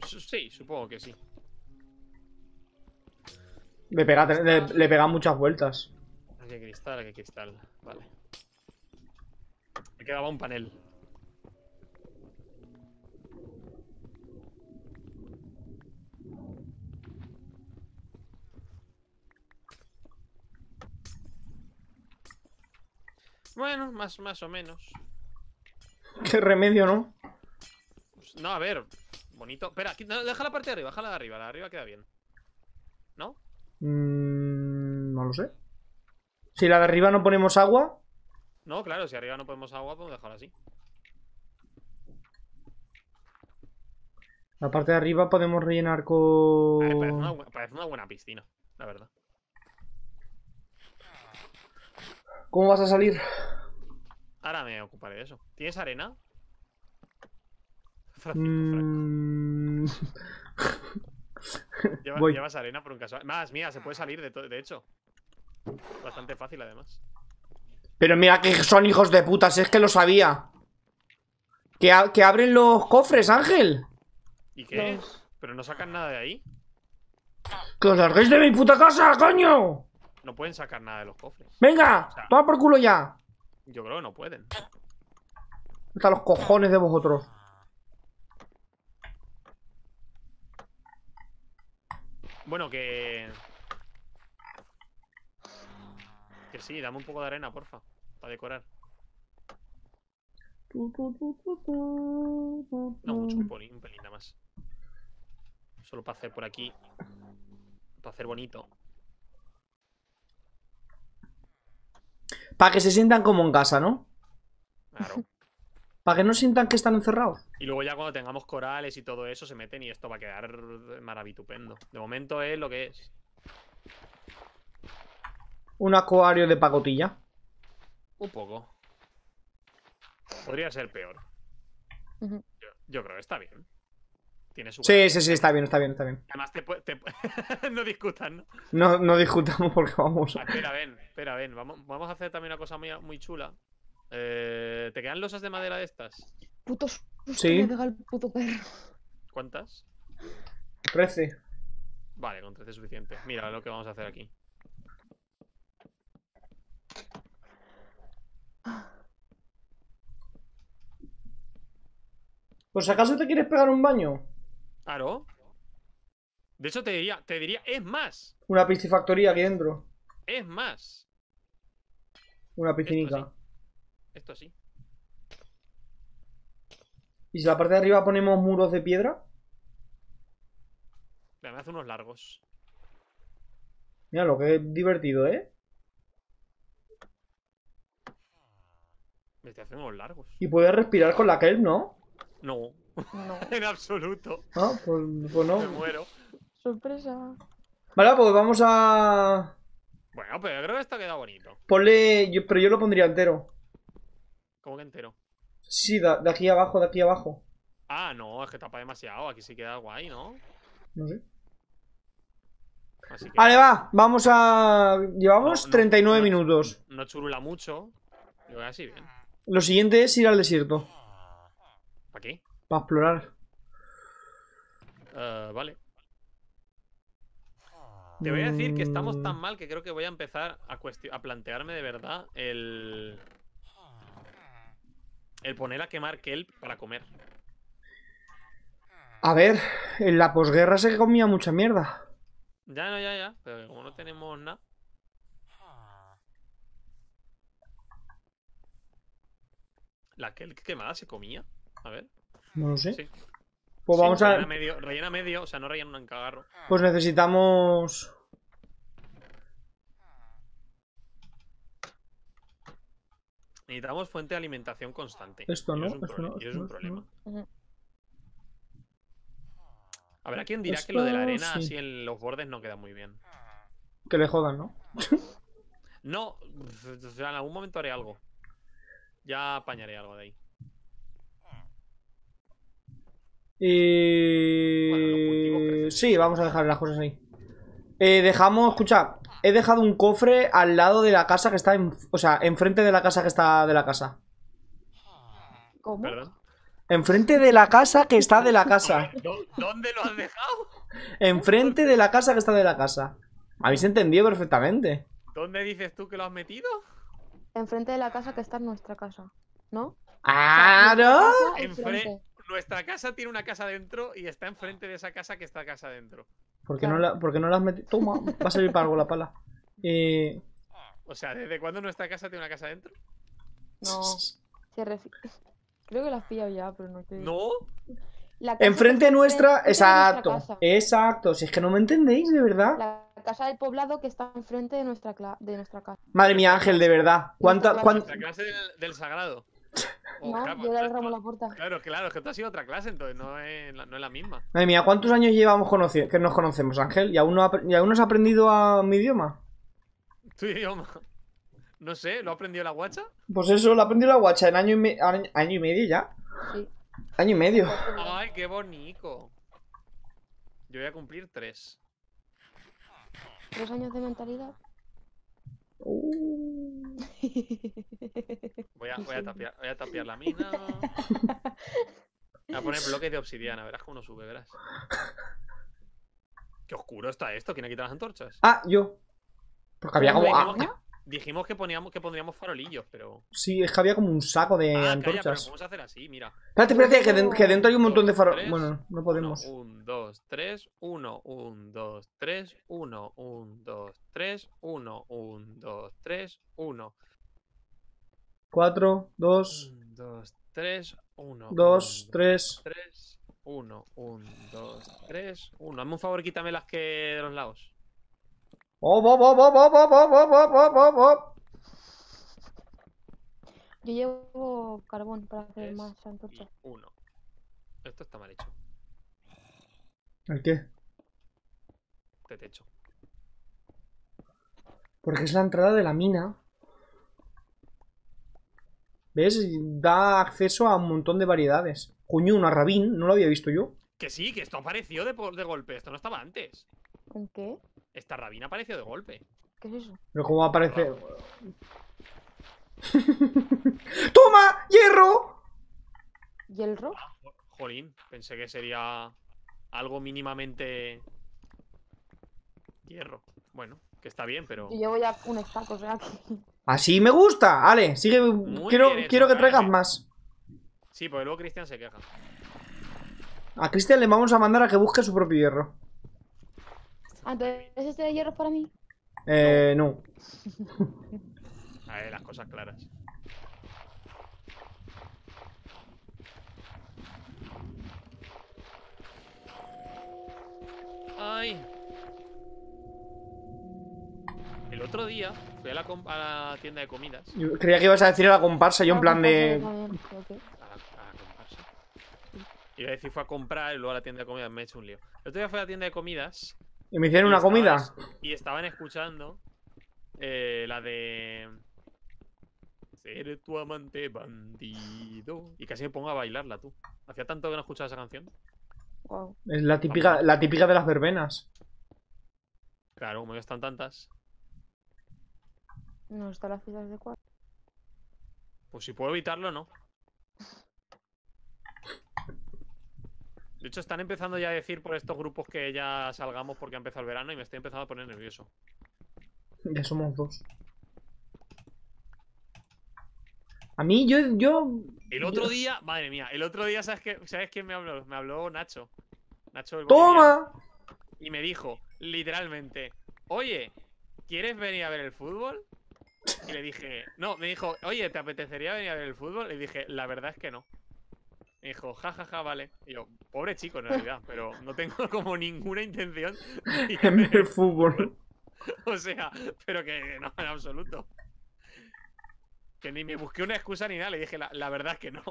Sí, supongo que sí. Le pega, le, le pega muchas vueltas. Aquí hay cristal, aquí hay cristal. Vale. Me quedaba un panel. Bueno, más, más o menos. Qué remedio, ¿no? Pues, no, a ver. Bonito. Espera, aquí- no, deja la parte de arriba, deja la de arriba. La de arriba queda bien. ¿No? Mm, no lo sé. Si la de arriba no ponemos agua, No, claro, si arriba no podemos agua, podemos dejarla así. la parte de arriba podemos rellenar ver, parece, una, con... parece una buena piscina, la verdad. ¿Cómo vas a salir? Ahora me ocuparé de eso. ¿Tienes arena? Francisco, Mm, Franco. Lleva- voy. Llevas arena por un casual. Más, mira, se puede salir de, de hecho. Bastante fácil, además. Pero mira que son hijos de puta, si es que lo sabía. Que, que abren los cofres, Ángel. ¿Y qué? Los- ¿Pero no sacan nada de ahí? Que os larguéis de mi puta casa, coño. No pueden sacar nada de los cofres. Venga, O sea- toma por culo ya. Yo creo que no pueden. Están los cojones de vosotros. Bueno, que... Que sí, dame un poco de arena, porfa. Para decorar. No mucho, un pelín, un pelín nada más. Solo para hacer por aquí. Para hacer bonito. Para que se sientan como en casa, ¿no? Claro. Para que no sientan que están encerrados. Y luego ya cuando tengamos corales y todo eso se meten y esto va a quedar maravitupendo. De momento es lo que es. Un acuario de pagotilla. Un poco. Podría ser peor. Yo creo que está bien. Tiene su... Sí, sí, sí, está bien, está bien, está bien. Además te, te [LAUGHS] no discutan, ¿no? No, no discutamos porque vamos. Ah, espera, ven, espera, ven. Vamos, vamos a hacer también una cosa muy, muy chula. Eh, ¿Te quedan losas de madera de estas? Puto susto Sí. me pega el puto perro. ¿Cuántas? 13. Vale, con 13 es suficiente. Mira lo que vamos a hacer aquí. Pues acaso te quieres pegar un baño. Claro. De hecho, te diría, te diría, es más. Una piscifactoría aquí dentro. Es más. Una piscinica. Esto sí. Y si la parte de arriba ponemos muros de piedra. Mira, me hace unos largos. Mira lo que es divertido, ¿eh? Me estoy haciendo unos largos. Y puedes respirar con la kelp, ¿no? No, No. [LAUGHS] en absoluto. Ah, pues, pues Me no. muero. Sorpresa. Vale, pues vamos a. Bueno, pero yo creo que esto ha quedado bonito. Ponle. yo- pero yo lo pondría entero. Como que entero. Sí, de, de aquí abajo, de aquí abajo. Ah, no, es que tapa demasiado. Aquí sí queda guay, ¿no? No sé. Así que Vale, va. Vamos a. Llevamos No, no, 39 no. minutos. no churula mucho. Yo creo que así bien. Lo siguiente es ir al desierto. ¿Para qué? Para explorar. Eh, vale. Te voy a decir que estamos tan mal que creo que voy a empezar a, a plantearme de verdad el. El poner a quemar kelp para comer. A ver, en la posguerra se comía mucha mierda. Ya, no, ya, ya. Pero como no tenemos nada. ¿La kelp quemada se comía? A ver. No lo sé. Sí. Pues Sí, vamos rellena a. Medio, rellena medio, o sea, no rellena un cagarro. Pues necesitamos. Necesitamos fuente de alimentación constante. Esto no, es un, esto prole- no, y es esto un no, esto problema. Ujú. Habrá quien dirá que lo de la Esto arena sí. así en los bordes no queda muy bien. Que le jodan, ¿no? No, o sea, en algún momento haré algo. Ya apañaré algo de ahí. Bueno, los cultivos Y... crecen. Sí, vamos a dejar las cosas ahí. Eh, dejamos, escucha, he dejado un cofre al lado de la casa que está en... O sea, enfrente de la casa que está de la casa. ¿Cómo? Perdón. Enfrente de la casa que está de la casa. [LAUGHS] ¿Dó- ¿Dónde lo has dejado? Enfrente de la casa que está de la casa. Habéis entendido perfectamente. ¿Dónde dices tú que lo has metido? Enfrente de la casa que está en nuestra casa. ¿no? ¡Claro! Enfrente. Nuestra casa tiene una casa dentro y está enfrente de esa casa que está casa dentro. ¿Por qué no la, por qué no la has metido? Toma, va a servir para algo la pala. Eh, O sea, ¿desde cuándo nuestra casa tiene una casa dentro? No, se refi- Creo que la has pillado ya, pero no te. No. La casa enfrente que- nuestra, enfrente de nuestra exacto. Exacto. Si es que no me entendéis, de verdad. La casa del poblado que está enfrente de nuestra, cla- de nuestra casa. Madre mía, Ángel, de verdad. ¿Cuánta, Nuestra cuán- Nuestra clase del, del sagrado. O, No, claro, yo le claro, agarramos la puerta. Claro, claro, es que tú has sido otra clase, entonces no es la, no es la misma. Madre mía, ¿cuántos años llevamos que nos conocemos, Ángel? ¿Y aún no, y aún no has aprendido a mi idioma? Tu idioma. No sé, ¿lo ha aprendido la guacha? Pues eso, lo ha aprendido la guacha en año y, me- año, año y medio ya. Sí. Año y medio. Ay, qué bonito. Yo voy a cumplir tres. Tres años de mentalidad. Uh. Voy a, voy a, tapiar, voy a tapiar la mina. [LAUGHS] Voy a poner bloques de obsidiana, verás cómo no sube, verás. Qué oscuro está esto, ¿quién ha quitado las antorchas? Ah, yo. Porque había como. ah, que, dijimos que poníamos que pondríamos farolillos, pero. sí, es que había como un saco de Ah, calla, pero antorchas. podemos hacer así, mira. Espérate, espérate, que, den- que dentro hay un montón de tres, Bueno, no podemos. 1, 2, 3, 1, 1, 2, 3, 1, 1, 2, 3, 1, 1, 2, 3, 1. 4, 2, 1, 2, 3, 1. 2, 3. 3, 1, 1, 2, 3, 1. Hazme un favor quítame las que de los lados. ¡Oh, oh, oh, oh, oh, oh, Yo llevo carbón para hacer más antorchas. Uno. Esto está mal hecho. ¿El qué? Este techo. Porque es la entrada de la mina. ¿Ves? Da acceso a un montón de variedades. Coño, una rabín, no lo había visto yo. Que sí, que esto apareció de, de golpe, esto no estaba antes. ¿En qué? Esta rabina apareció de golpe. ¿Qué es eso? Pero cómo aparece. [LAUGHS] ¡Toma! ¡Hierro! ¿Y el rock? Jolín, pensé que sería algo mínimamente hierro. Bueno, que está bien, pero Yo llevo ya un stack, o sea que. Así me gusta. Ale, sigue. quiero, bien hecho, quiero que traigas más. sí, porque luego Cristian se queja. A Cristian le vamos a mandar a que busque su propio hierro. Ah, entonces este de hierro es para mí. Eh, no. [LAUGHS] A ver, las cosas claras. Ay. El otro día fui a la, com- a la tienda de comidas. Yo creía que ibas a decir a la comparsa, yo en Ah, plan de. también, ok. A la, a la comparsa. Iba a decir fue a comprar y luego a la tienda de comidas me he hecho un lío. El otro día fui a la tienda de comidas ¿Y me hicieron y una estaban comida? Y estaban escuchando eh, la de. Ser tu amante bandido. Y casi me pongo a bailarla tú. Hacía tanto que no escuchaba esa canción. Guau. Es la típica, la típica de las verbenas. Claro, como ya están tantas. No están las filas de cuatro. Pues si puedo evitarlo, no. De hecho, están empezando ya a decir por estos grupos que ya salgamos porque ha empezado el verano y me estoy empezando a poner nervioso. Ya somos dos. A mí, yo. yo... El otro día, madre mía, el otro día, ¿sabes, qué, ¿sabes quién me habló? Me habló Nacho. Nacho el. ¡Toma! Y me dijo, literalmente, oye, ¿quieres venir a ver el fútbol? Y le dije, no, me dijo, oye, ¿te apetecería venir a ver el fútbol? Le dije, la verdad es que no. Me dijo, jajaja, ja, ja, vale. Y yo, pobre chico en realidad, [LAUGHS] pero no tengo [LAUGHS] como ninguna intención de En ver el fútbol. [LAUGHS] O sea, pero que no, en absoluto. Que ni me busqué una excusa ni nada, le dije, la, la verdad es que no.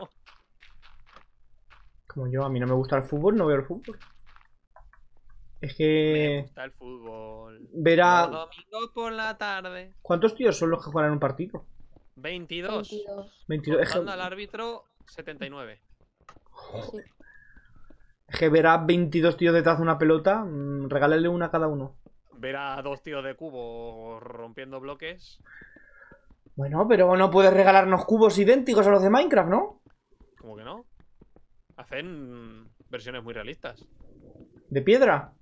Como yo, a mí no me gusta el fútbol, no veo el fútbol. Es Me que. gusta el fútbol. Ver Los domingos por la tarde. ¿Cuántos tíos son los que juegan en un partido? 22. 22. 22. Es que, Contando al árbitro, 79. Sí. es que verá 22 tíos detrás de una pelota. mm, regálale una a cada uno. Ver a dos tíos de cubo rompiendo bloques. Bueno, pero no puedes regalarnos cubos idénticos a los de Minecraft, ¿no? Como que no. Hacen versiones muy realistas. De piedra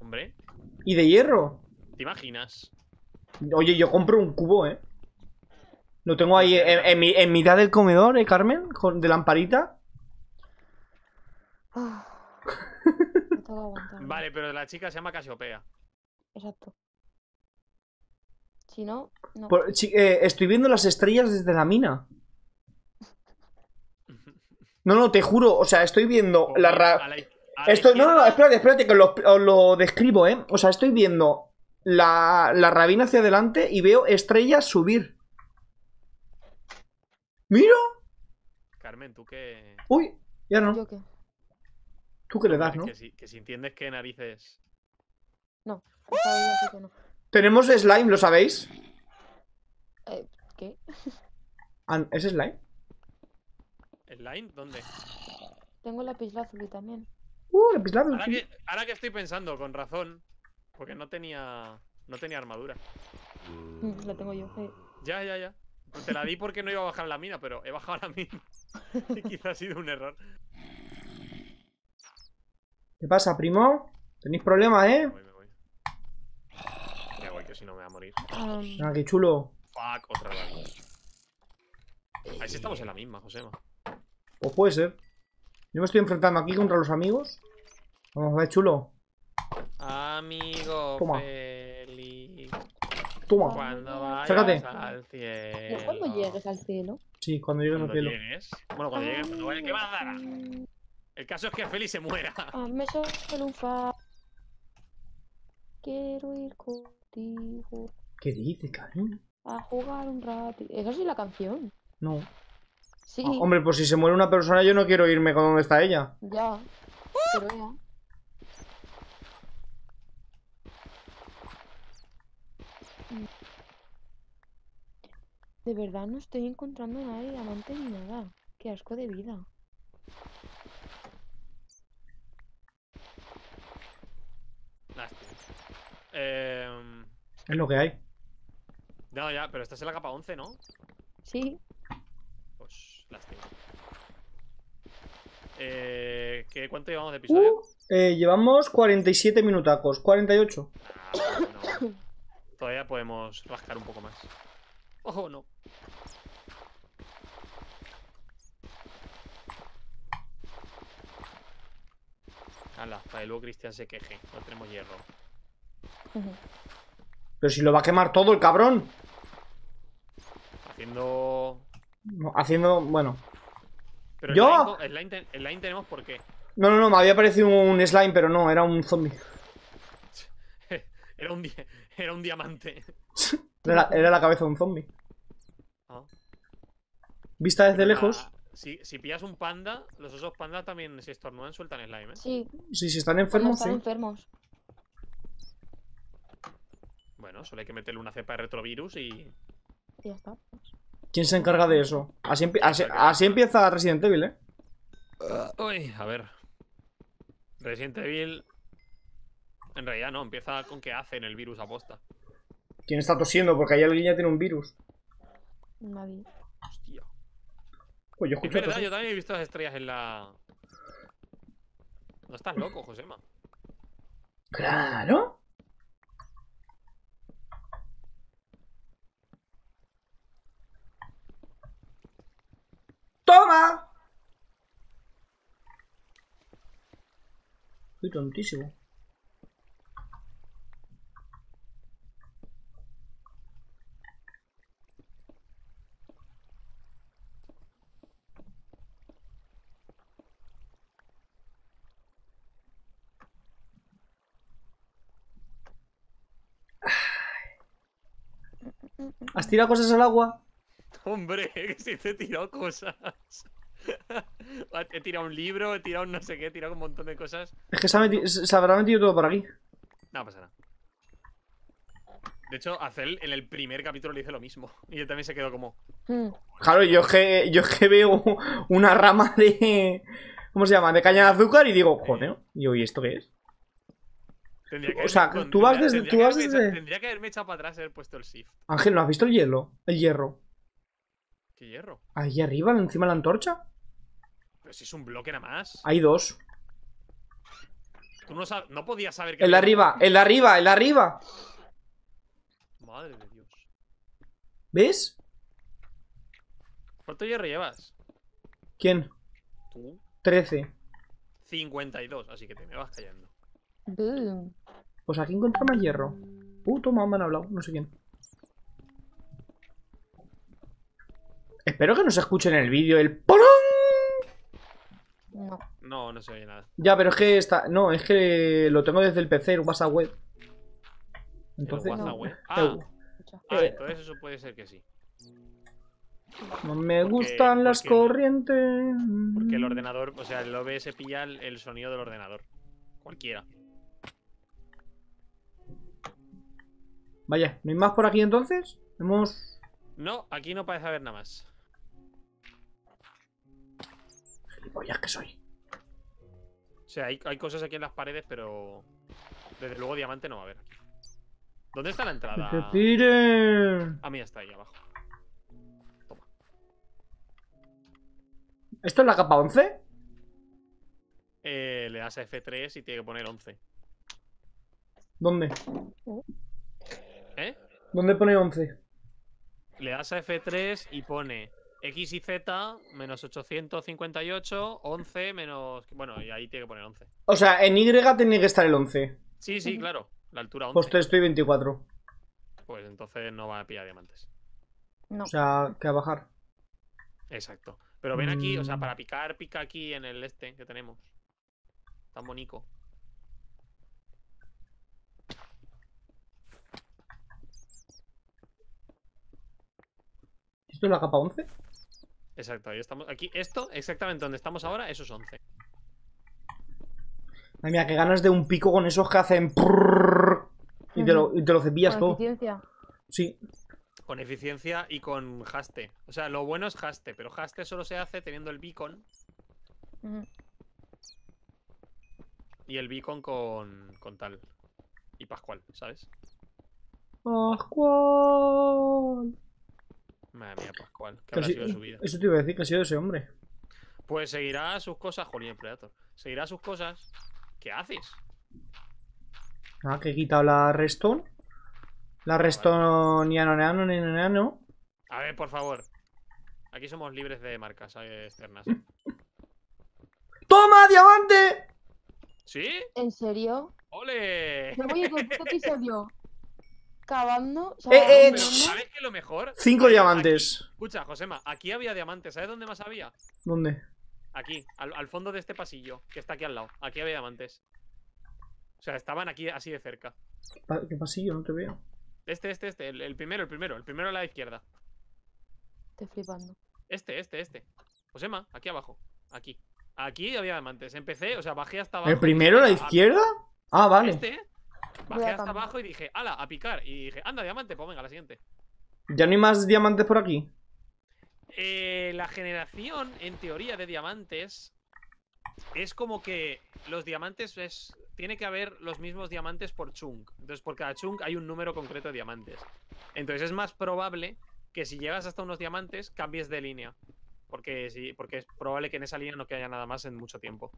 Hombre, y de hierro. ¿te imaginas? Oye, yo compro un cubo, ¿eh? Lo tengo ahí en, en mi- en mitad del comedor, ¿eh, Carmen? Con- De lamparita. Ah. [LAUGHS] Aguantar. Vale, pero la chica se llama Casiopea. Exacto. Si no, no. Por- eh, estoy viendo las estrellas desde la mina. [LAUGHS] No, no, te juro. O sea, estoy viendo la ra- A la- a la Estoy, no, no, no, espérate, espérate, que lo, os lo describo, ¿eh? O sea, estoy viendo la, la rabina hacia adelante y veo estrellas subir. ¡Mira! Carmen, tú que. Uy, ya no. ¿Yo qué? Tú que le das, ¿no? Que si, que si entiendes que narices. No. Que no. Tenemos slime, ¿lo sabéis? Eh, ¿Qué? ¿Es slime? ¿Slime? ¿Dónde? Tengo la pisla azul también. Uh, lapislázuli. Ahora que, ahora que estoy pensando, con razón. Porque no tenía. No tenía armadura. Mm, La tengo yo. eh. Ya, ya, ya. Te la di porque no iba a bajar la mina, pero he bajado la mina. [LAUGHS] [LAUGHS] y quizá ha sido un error. ¿Qué pasa, primo? ¿Tenéis problemas, Me eh? voy, me voy. Me voy, que si no me voy a morir. Ah, qué chulo. Fuck, otra vez. A ver si estamos en la misma, Josema. Pues puede ser. Yo me estoy enfrentando aquí contra los amigos. Vamos a ver, chulo. Amigo Toma. feliz. Toma. Cuando vayas Sácate. al cielo. ¿no cuando llegues al cielo? Sí, cuando llegue al Cuando cielo. llegues. Bueno, cuando llegues, cuando vaya, ¿qué más dará? El caso es que Feli se muera. [LAUGHS] Ah, me solo un fa. Quiero ir contigo ¿Qué dice, Karen? a jugar un rato. Esa sí es la canción. No. Sí, Ah, hombre, pues si se muere una persona, yo no quiero irme con donde está ella. ya. Pero ya. De verdad no estoy encontrando a nadie amante ni nada. Qué asco de vida. Lástima. Eh, Es lo que hay. no, ya, pero estás en la capa 11, ¿no? Sí, Pues lástima. Eh, ¿qué, ¿Cuánto llevamos de episodio? Uh, eh, llevamos 47 minutacos. 48. Ah, bueno. Todavía podemos rascar un poco más. Ojo, no. Hala, para que luego Cristian se queje. No tenemos hierro. Pero si lo va a quemar todo el cabrón. Haciendo. No, haciendo. Bueno. Pero ¡Yo! Ten- Slime tenemos por qué. No, no, no, me había parecido un slime, pero no, era un zombie. [LAUGHS] Era un, di- era un diamante. [LAUGHS] Era la, era la cabeza de un zombie. Ah. Vista desde lejos. Si, si pillas un panda, los osos panda también se estornudan, sueltan slime, ¿eh? sí, Sí, si están cuando enfermos, están sí. enfermos. Bueno, solo hay que meterle una cepa de retrovirus y. Y ya está. ¿Quién se encarga de eso? Así, empie- así, así empieza Resident Evil, ¿eh? Uy, a ver. Resident Evil. En realidad no, empieza con que hacen el virus aposta. ¿Quién está tosiendo? Porque ahí alguien ya tiene un virus. Nadie. Hostia. Pues yo Es escucho verdad, toser. yo también he visto las estrellas en la. No estás loco, Josema. Claro. ¡Toma! Soy tontísimo. ¿Has tirado cosas al agua? [LAUGHS] Hombre, que si te he tirado cosas. [LAUGHS] he tirado un libro, he tirado un no sé qué, he tirado un montón de cosas. Es que se, ha meti- se habrá metido todo por aquí. No pasa nada. De hecho, a Cell en el primer capítulo le hice lo mismo. Y él también se quedó como. Mm, Claro, yo es que, yo es que veo una rama de. ¿Cómo se llama? De caña de azúcar y digo, joder. Y digo, ¿y esto qué es? Tendría que O sea, tú vas desde- tendría tú que vas haberme desde- hecho- Tendría que haberme echado para atrás y haber puesto el shift. Ángel, ¿no has visto el hielo? El hierro. ¿Qué hierro? Ahí arriba, encima de la antorcha. Pero si es un bloque nada más. Hay dos. Tú no, sab- no podías saber que. El de arriba, el de arriba, el de arriba. Madre de Dios. ¿Ves? ¿Cuánto hierro llevas? ¿Quién? Tú. 13. 52, así que te me vas callando. boom. Pues aquí encontré más hierro. Uh, toma, me han hablado, no sé quién. Espero que no se escuche en el vídeo el ¡Porón! No. No, no se oye nada. Ya, pero es que está. No, es que lo tengo desde el PC, el WhatsApp web. Entonces. WhatsApp no. web. Ah, ah, eh. entonces eso puede ser que sí. No me Porque- gustan las porque- corrientes. Porque el ordenador, o sea, el OBS pilla el, el sonido del ordenador. Cualquiera. Vaya, ¿no hay más por aquí entonces? Hemos. No, aquí no parece haber nada más. Gilipollas que soy. O sea, hay, hay cosas aquí en las paredes, pero. Desde luego diamante no va a haber. ¿Dónde está la ¡Que entrada? te pire! Ah, mira, está ahí abajo. ¿Esto es la capa 11? Eh, le das a F3 y tiene que poner 11. ¿Dónde? ¿Eh? ¿Dónde pone 11? Le das a F3 y pone X y Z menos 858, 11 menos. Bueno, y ahí tiene que poner 11. O sea, en Y tiene que estar el 11. Sí, sí, claro. La altura 11. Pues te estoy 24. Pues entonces no va a pillar diamantes. No. O sea, que a bajar. Exacto. Pero ven aquí, o sea, Mm. para picar, pica aquí en el este que tenemos. Tan bonito. ¿Esto es la capa 11? Exacto, ahí estamos. Aquí, esto, exactamente donde estamos ahora, eso es 11. Ay, mira, qué ganas de un pico con esos que hacen. prrrr y, te lo, y te lo cepillas Con todo. eficiencia. Sí. Con eficiencia y con haste. O sea, lo bueno es haste, pero haste solo se hace teniendo el beacon y el beacon con, con tal. Y Pascual, ¿sabes? Pascual. Madre mía, Pascual. ¿Qué Que habrá sido de su vida? Eso te iba a decir que ha sido ese hombre. Pues seguirá sus cosas. Jolín, Predator. Seguirá sus cosas. ¿Qué haces? Ah, que he quitado la Redstone. La Redstone ya no, ya no, ya no, ya no. A ver, por favor. Aquí somos libres de marcas eh, externas. [LAUGHS] ¡Toma, diamante! ¿Sí? ¿En serio? ¡Ole! Me voy a ir con este episodio [LAUGHS] cavando. o sea, Eh, eh, ¿Sabes qué lo mejor? Cinco Aquí- diamantes. Escucha, Josema, aquí había diamantes. ¿Sabes dónde más había? ¿Dónde? Aquí, al, al fondo de este pasillo, que está aquí al lado. Aquí había diamantes. O sea, estaban aquí así de cerca. ¿Qué pasillo? No te veo. Este, este, este. El, el primero, el primero. El primero a la izquierda. Estoy flipando. Este, este, este. Josema, aquí abajo. Aquí. Aquí había diamantes. Empecé, o sea, bajé hasta abajo. ¿El primero a la dije, izquierda? Ah, vale. Este. Bajé hasta abajo y dije, ala, a picar. Y dije, anda, diamante, pues venga, la siguiente. ¿Ya no hay más diamantes por aquí? Eh, la generación, en teoría, de diamantes es como que los diamantes es. Tiene que haber los mismos diamantes por chunk. Entonces, por cada chunk hay un número concreto de diamantes. Entonces, es más probable que si llegas hasta unos diamantes, cambies de línea. Porque, sí, porque es probable que en esa línea no que haya nada más en mucho tiempo.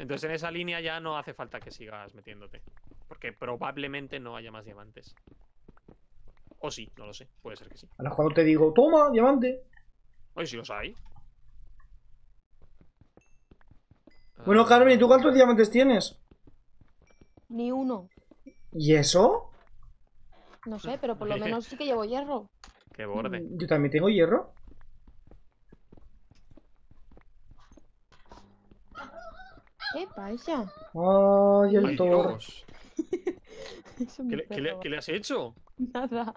Entonces, en esa línea ya no hace falta que sigas metiéndote. Porque probablemente no haya más diamantes. O sí, no lo sé. Puede ser que sí. A lo cuando te digo, toma, diamante. Oye, si los hay. Bueno, Carmen, ¿y tú cuántos diamantes tienes? Ni uno. ¿Y eso? No sé, pero por lo [LAUGHS] menos sí que llevo hierro. Qué borde. Yo también tengo hierro. ¿Qué pasa? Ay, el Ay, me [LAUGHS] ¿Qué le, qué le- perro. qué le has hecho? Nada.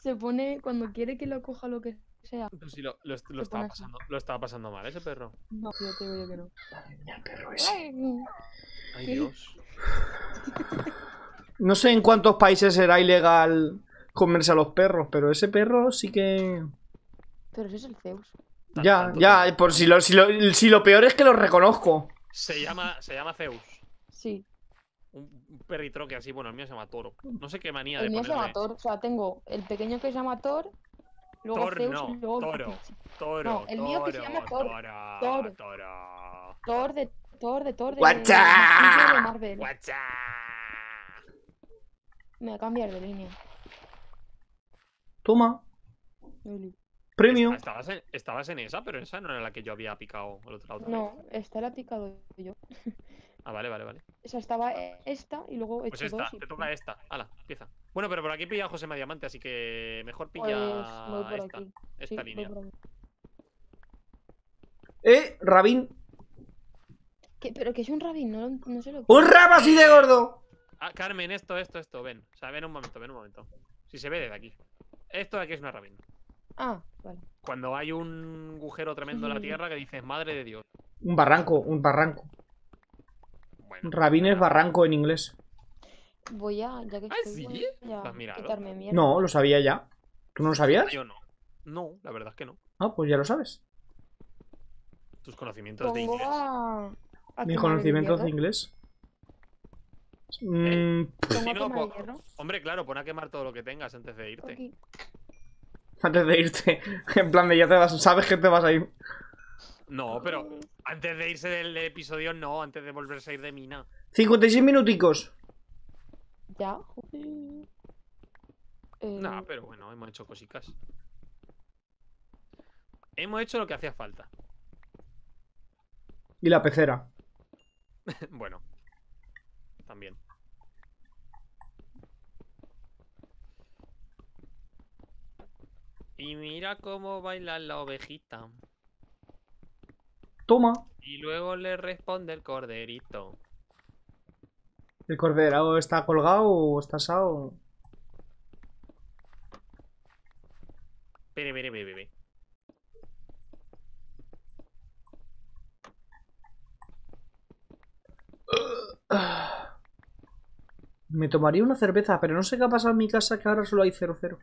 Se pone cuando quiere que lo coja lo que sea. Pero si lo, lo estaba pasando, lo estaba pasando mal ese perro. No, yo te digo yo que no. Madre mía, el perro ese. Ay, Ay, Sí. Dios. [LAUGHS] No sé en cuántos países será ilegal comerse a los perros, pero ese perro sí que. Pero ese es el Zeus. Ya, ya, por si lo, si, lo, si lo peor es que lo reconozco. Se llama, se llama Zeus. Sí. Un un perritroque así, bueno, el mío se llama Toro. No sé qué manía El de mío se llama ponerle. Thor. O sea, tengo el pequeño que se llama Thor. Luego Thor Zeus no, y luego. Toro. Toro, No, el mío que se Toro, llama Thor. Toro, Thor. Toro. Thor de Thor de Thor de. Guacha. de Marvel. Guacha. Me voy a cambiar de línea. Toma, Estabas en, estabas en esa, pero esa no era la que yo había picado el otro lado. No, esta la he picado yo. Ah, vale, vale, vale. O sea, estaba esta y luego he Pues hecho esta, dos. y- te toca esta. Hala, empieza. Bueno, pero por aquí pilla a José Diamante, así que mejor pilla Pues voy por esta, aquí. esta Sí, voy línea. por aquí. Eh, Rabin. ¿Qué? Pero que es un rabín, no, no sé lo que. ¡Un rap así de gordo! Ah, Carmen, esto, esto, esto, ven. O sea, ven un momento, ven un momento. Si se ve desde aquí. Esto de aquí es una rabina. Ah, vale. Cuando hay un agujero tremendo en la Sí. tierra que dices, madre de Dios. Un barranco, un barranco. Bueno. Rabin es barranco en inglés. Voy a. Ya que ¿Ah, estoy, sí? voy ¿Lo a has mirado? quitarme mierda. No, lo sabía ya. ¿Tú no lo sabías? Yo no. No, la verdad es que no. Ah, pues ya lo sabes. Tus conocimientos de inglés. a. a Mi quemar el conocimiento hierro. de inglés. Mm, Si no, po- hierro. Hombre, claro, pon a quemar todo lo que tengas antes de irte. Antes de irte. [LAUGHS] En plan de ya te vas, sabes que te vas a ir. No, pero antes de irse del episodio, no, antes de volverse a ir de mina. 56 minuticos. Ya. joder. Eh, No, pero bueno, hemos hecho cositas. Hemos hecho lo que hacía falta. [LAUGHS] Y la pecera. bueno. También. Y mira cómo baila la ovejita. Toma. Y luego le responde el corderito. El cordero está colgado o está asado. Pere, pere, pere, pere. Me tomaría una cerveza, pero no sé qué ha pasado en mi casa que ahora solo hay 00.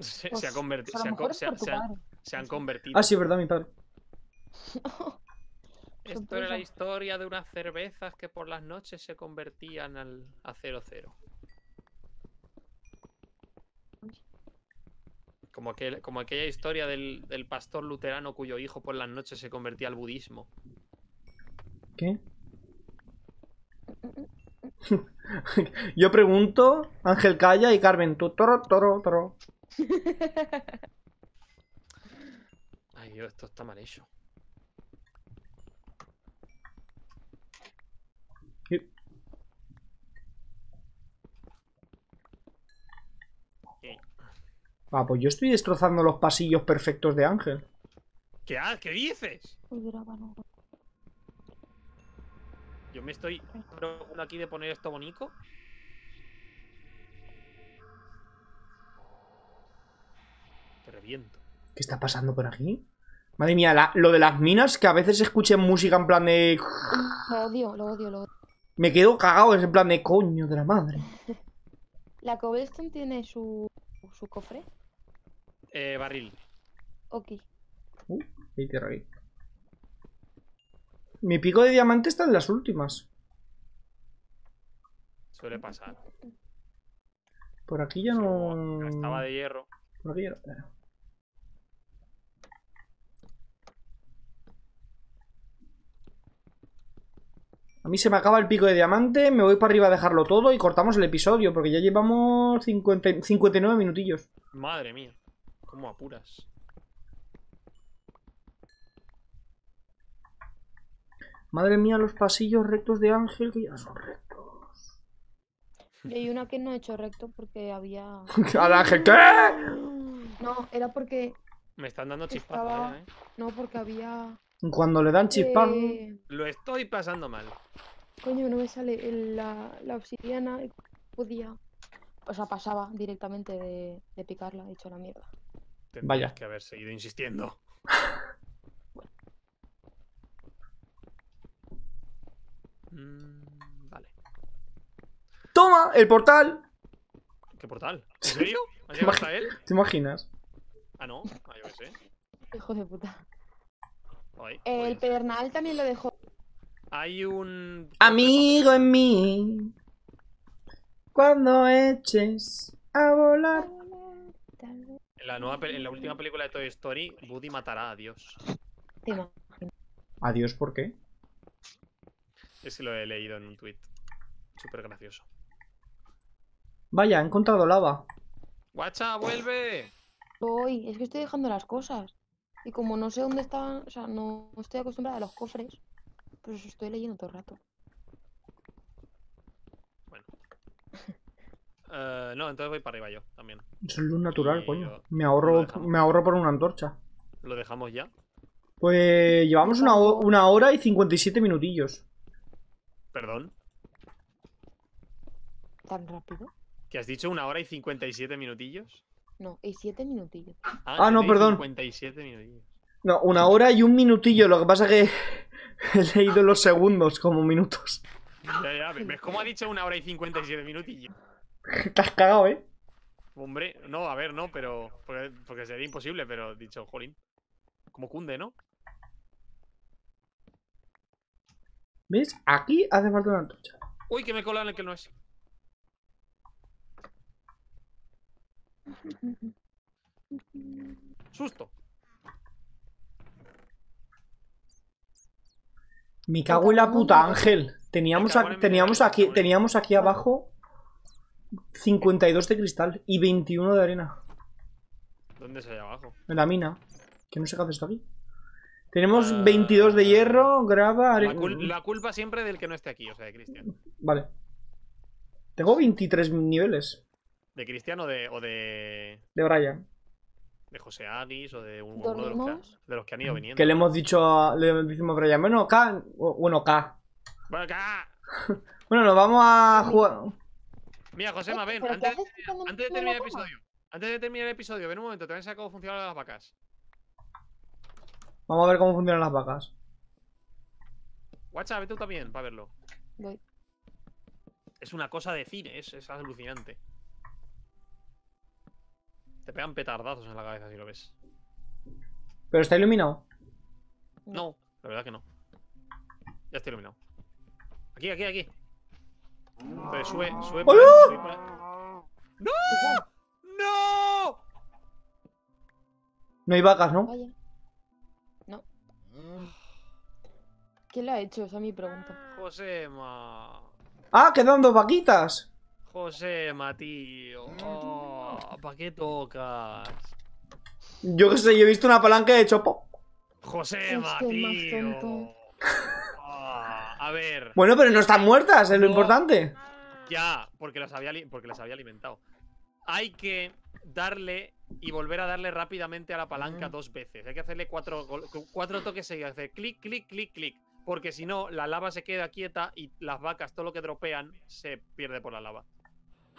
Se, pues, se ha convertido. Se, han se ha- se se convertido. Ah, sí, verdad, mi padre. [LAUGHS] Esto era la historia de unas cervezas que por las noches se convertían al, a 00. Como, aquel, como aquella historia del, del pastor luterano cuyo hijo por las noches se convertía al budismo. ¿Qué? [LAUGHS] Yo pregunto, Ángel calla y Carmen, tú, toro, toro, toro. [LAUGHS] Ay, Dios, esto está mal hecho. Eh, Ah, pues yo estoy destrozando los pasillos perfectos de Ángel. ¿Qué, ¿Qué dices? Yo me estoy preocupando aquí de poner esto bonito. Te reviento. ¿Qué está pasando por aquí? Madre mía, la- lo de las minas, que a veces escuchen música en plan de... Lo odio, lo odio, lo odio. Me quedo cagado, es en plan de coño de la madre. [LAUGHS] ¿La Cobblestone tiene su, su cofre? Eh, barril. Ok. Uh, hay tierra ahí. Mi pico de diamante está en las últimas. Suele pasar. Por aquí ya no... Estaba de hierro. Por aquí ya no... A mí se me acaba el pico de diamante, me voy para arriba a dejarlo todo y cortamos el episodio, porque ya llevamos 50 59 minutillos. Madre mía. ¿Cómo apuras? Madre mía, los pasillos rectos de Ángel que ya son rectos. Y hay una que no he hecho recto porque había. [LAUGHS] ¡Al Ángel! ¿Qué? No, era porque. Me están dando chispazos, Estaba- ya, ¿eh? No, porque había. Cuando le dan chispas... eh, Lo estoy pasando mal. Coño, no me sale el- la, la obsidiana podía. O sea, pasaba directamente de, de picarla, he hecho la mierda. Tendrías Vaya. que haber seguido insistiendo. Mm, vale. ¡Toma! ¡El portal! ¿Qué portal? ¿En [LAUGHS] serio? ¿Ha llegado hasta él? ¿Te imaginas? Ah, no. Ah, yo qué sé. Hijo de puta. El pedernal también lo dejó. Hay un. Amigo en mí. Cuando eches a volar. En la, nueva, en la última película de Toy Story, Woody matará a Dios. Imagino. Adiós, ¿por qué? Es que lo he leído en un tweet. Súper gracioso. Vaya, he encontrado lava. ¡Guacha, vuelve! Voy, es que estoy dejando las cosas. Y como no sé dónde estaban, o sea, no estoy acostumbrada a los cofres, pues os estoy leyendo todo el rato. [LAUGHS] Eh, no, entonces voy para arriba yo también. Es luz natural, Y coño. yo- Me ahorro, me ahorro por una antorcha. ¿Lo dejamos ya? Pues llevamos una, una hora y 57 minutillos. Perdón. ¿Tan rápido? ¿Que has dicho una hora y 57 minutillos? No, y siete minutillos. Ah, no, que perdón. 57 minutillos. No, una hora y un minutillo. Lo que pasa que [LAUGHS] he leído los segundos como minutos. Ya, ya, ¿ves cómo ha dicho una hora y 57 minutillos? [LAUGHS] Te has cagado, ¿eh? Hombre, no, a ver, no, pero. Porque, porque sería imposible, pero dicho, jolín. Como cunde, ¿no? ¿Ves? Aquí hace falta una antorcha. Uy, que me cola en el que no es. Susto. Me cago en la puta, Ángel. Teníamos, a- teníamos aquí, teníamos aquí abajo 52 de cristal y 21 de arena. ¿Dónde es allá abajo? En la mina. Que no sé qué hace esto aquí. Tenemos Ah. 22 de hierro, grava, La, arena. cul- la culpa siempre del que no esté aquí, o sea, de Cristian. Vale. Tengo 23 niveles ¿De Cristian o de, o de. de Brian. de José Aguis o de un- uno de los, que, de los que han ido viniendo? Que le hemos dicho a, le decimos a Brian, bueno, K, o- bueno, K. Bueno, acá. [LAUGHS] Bueno, nos vamos a jugar. Mira, Josema, ven, ¿Pero qué antes, haces antes de terminar el episodio. Antes de terminar el episodio, ven un momento, te voy a enseñar cómo funcionan las vacas. Vamos a ver cómo funcionan las vacas. Guacha, vete tú también para verlo. Voy. Es una cosa de cine, es, es alucinante. Pegan petardazos en la cabeza si lo ves. Pero está iluminado. No, la verdad que no. Ya está iluminado. Aquí, aquí, aquí. Entonces sube, sube por ahí, sube por ahí. ¡No! ¡No! No hay vacas, ¿no? Vaya. No. ¿Quién lo ha hecho? Esa es mi pregunta. Josema. Ah, quedan dos vaquitas. Josema, tío. Oh, ¿Para qué tocas? Yo qué sé, yo he visto una palanca y he hecho pop. Josema, Es que más tío. tonto. Ah, a ver. Bueno, pero no están muertas, es lo No. importante. Ya, porque las había, porque las había alimentado. Hay que darle y volver a darle rápidamente a la palanca dos veces. Hay que hacerle cuatro, cuatro toques seguidos. Hacer clic, clic, clic, clic. Porque si no, la lava se queda quieta y las vacas, todo lo que dropean, se pierde por la lava.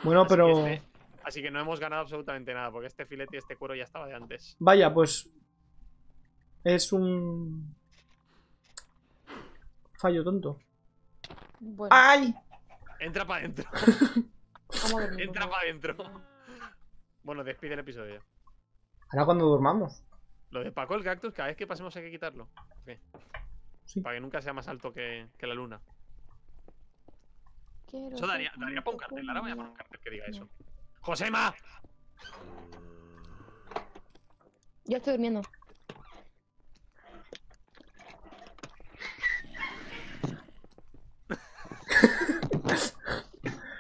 Bueno, Así pero. que este- así que no hemos ganado absolutamente nada, porque este filete y este cuero ya estaba de antes. Vaya, pues. Es un. Fallo tonto. Bueno, ¡Ay! Entra para adentro. [LAUGHS] Entra para adentro. Bueno, despide el episodio. Ahora cuando durmamos. Lo de Paco el cactus, cada vez que pasemos hay que quitarlo. Sí. Sí. Para que nunca sea más alto que, que la luna. Quiero Eso daría, daría para un cartel. Ahora voy a poner un cartel que diga eso. ¡Josema! Yo estoy durmiendo. [LAUGHS]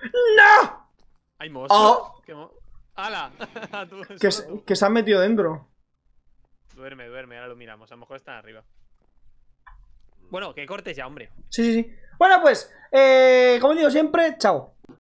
¡No! ¿Hay moscos? Oh. ¿Qué mo- ¡Hala! [LAUGHS] Tú, Que, se- que se han metido dentro. Duerme, duerme, ahora lo miramos. A lo mejor están arriba. Bueno, que cortes ya, hombre. Sí, sí, sí. Bueno, pues, eh, como digo siempre, chao.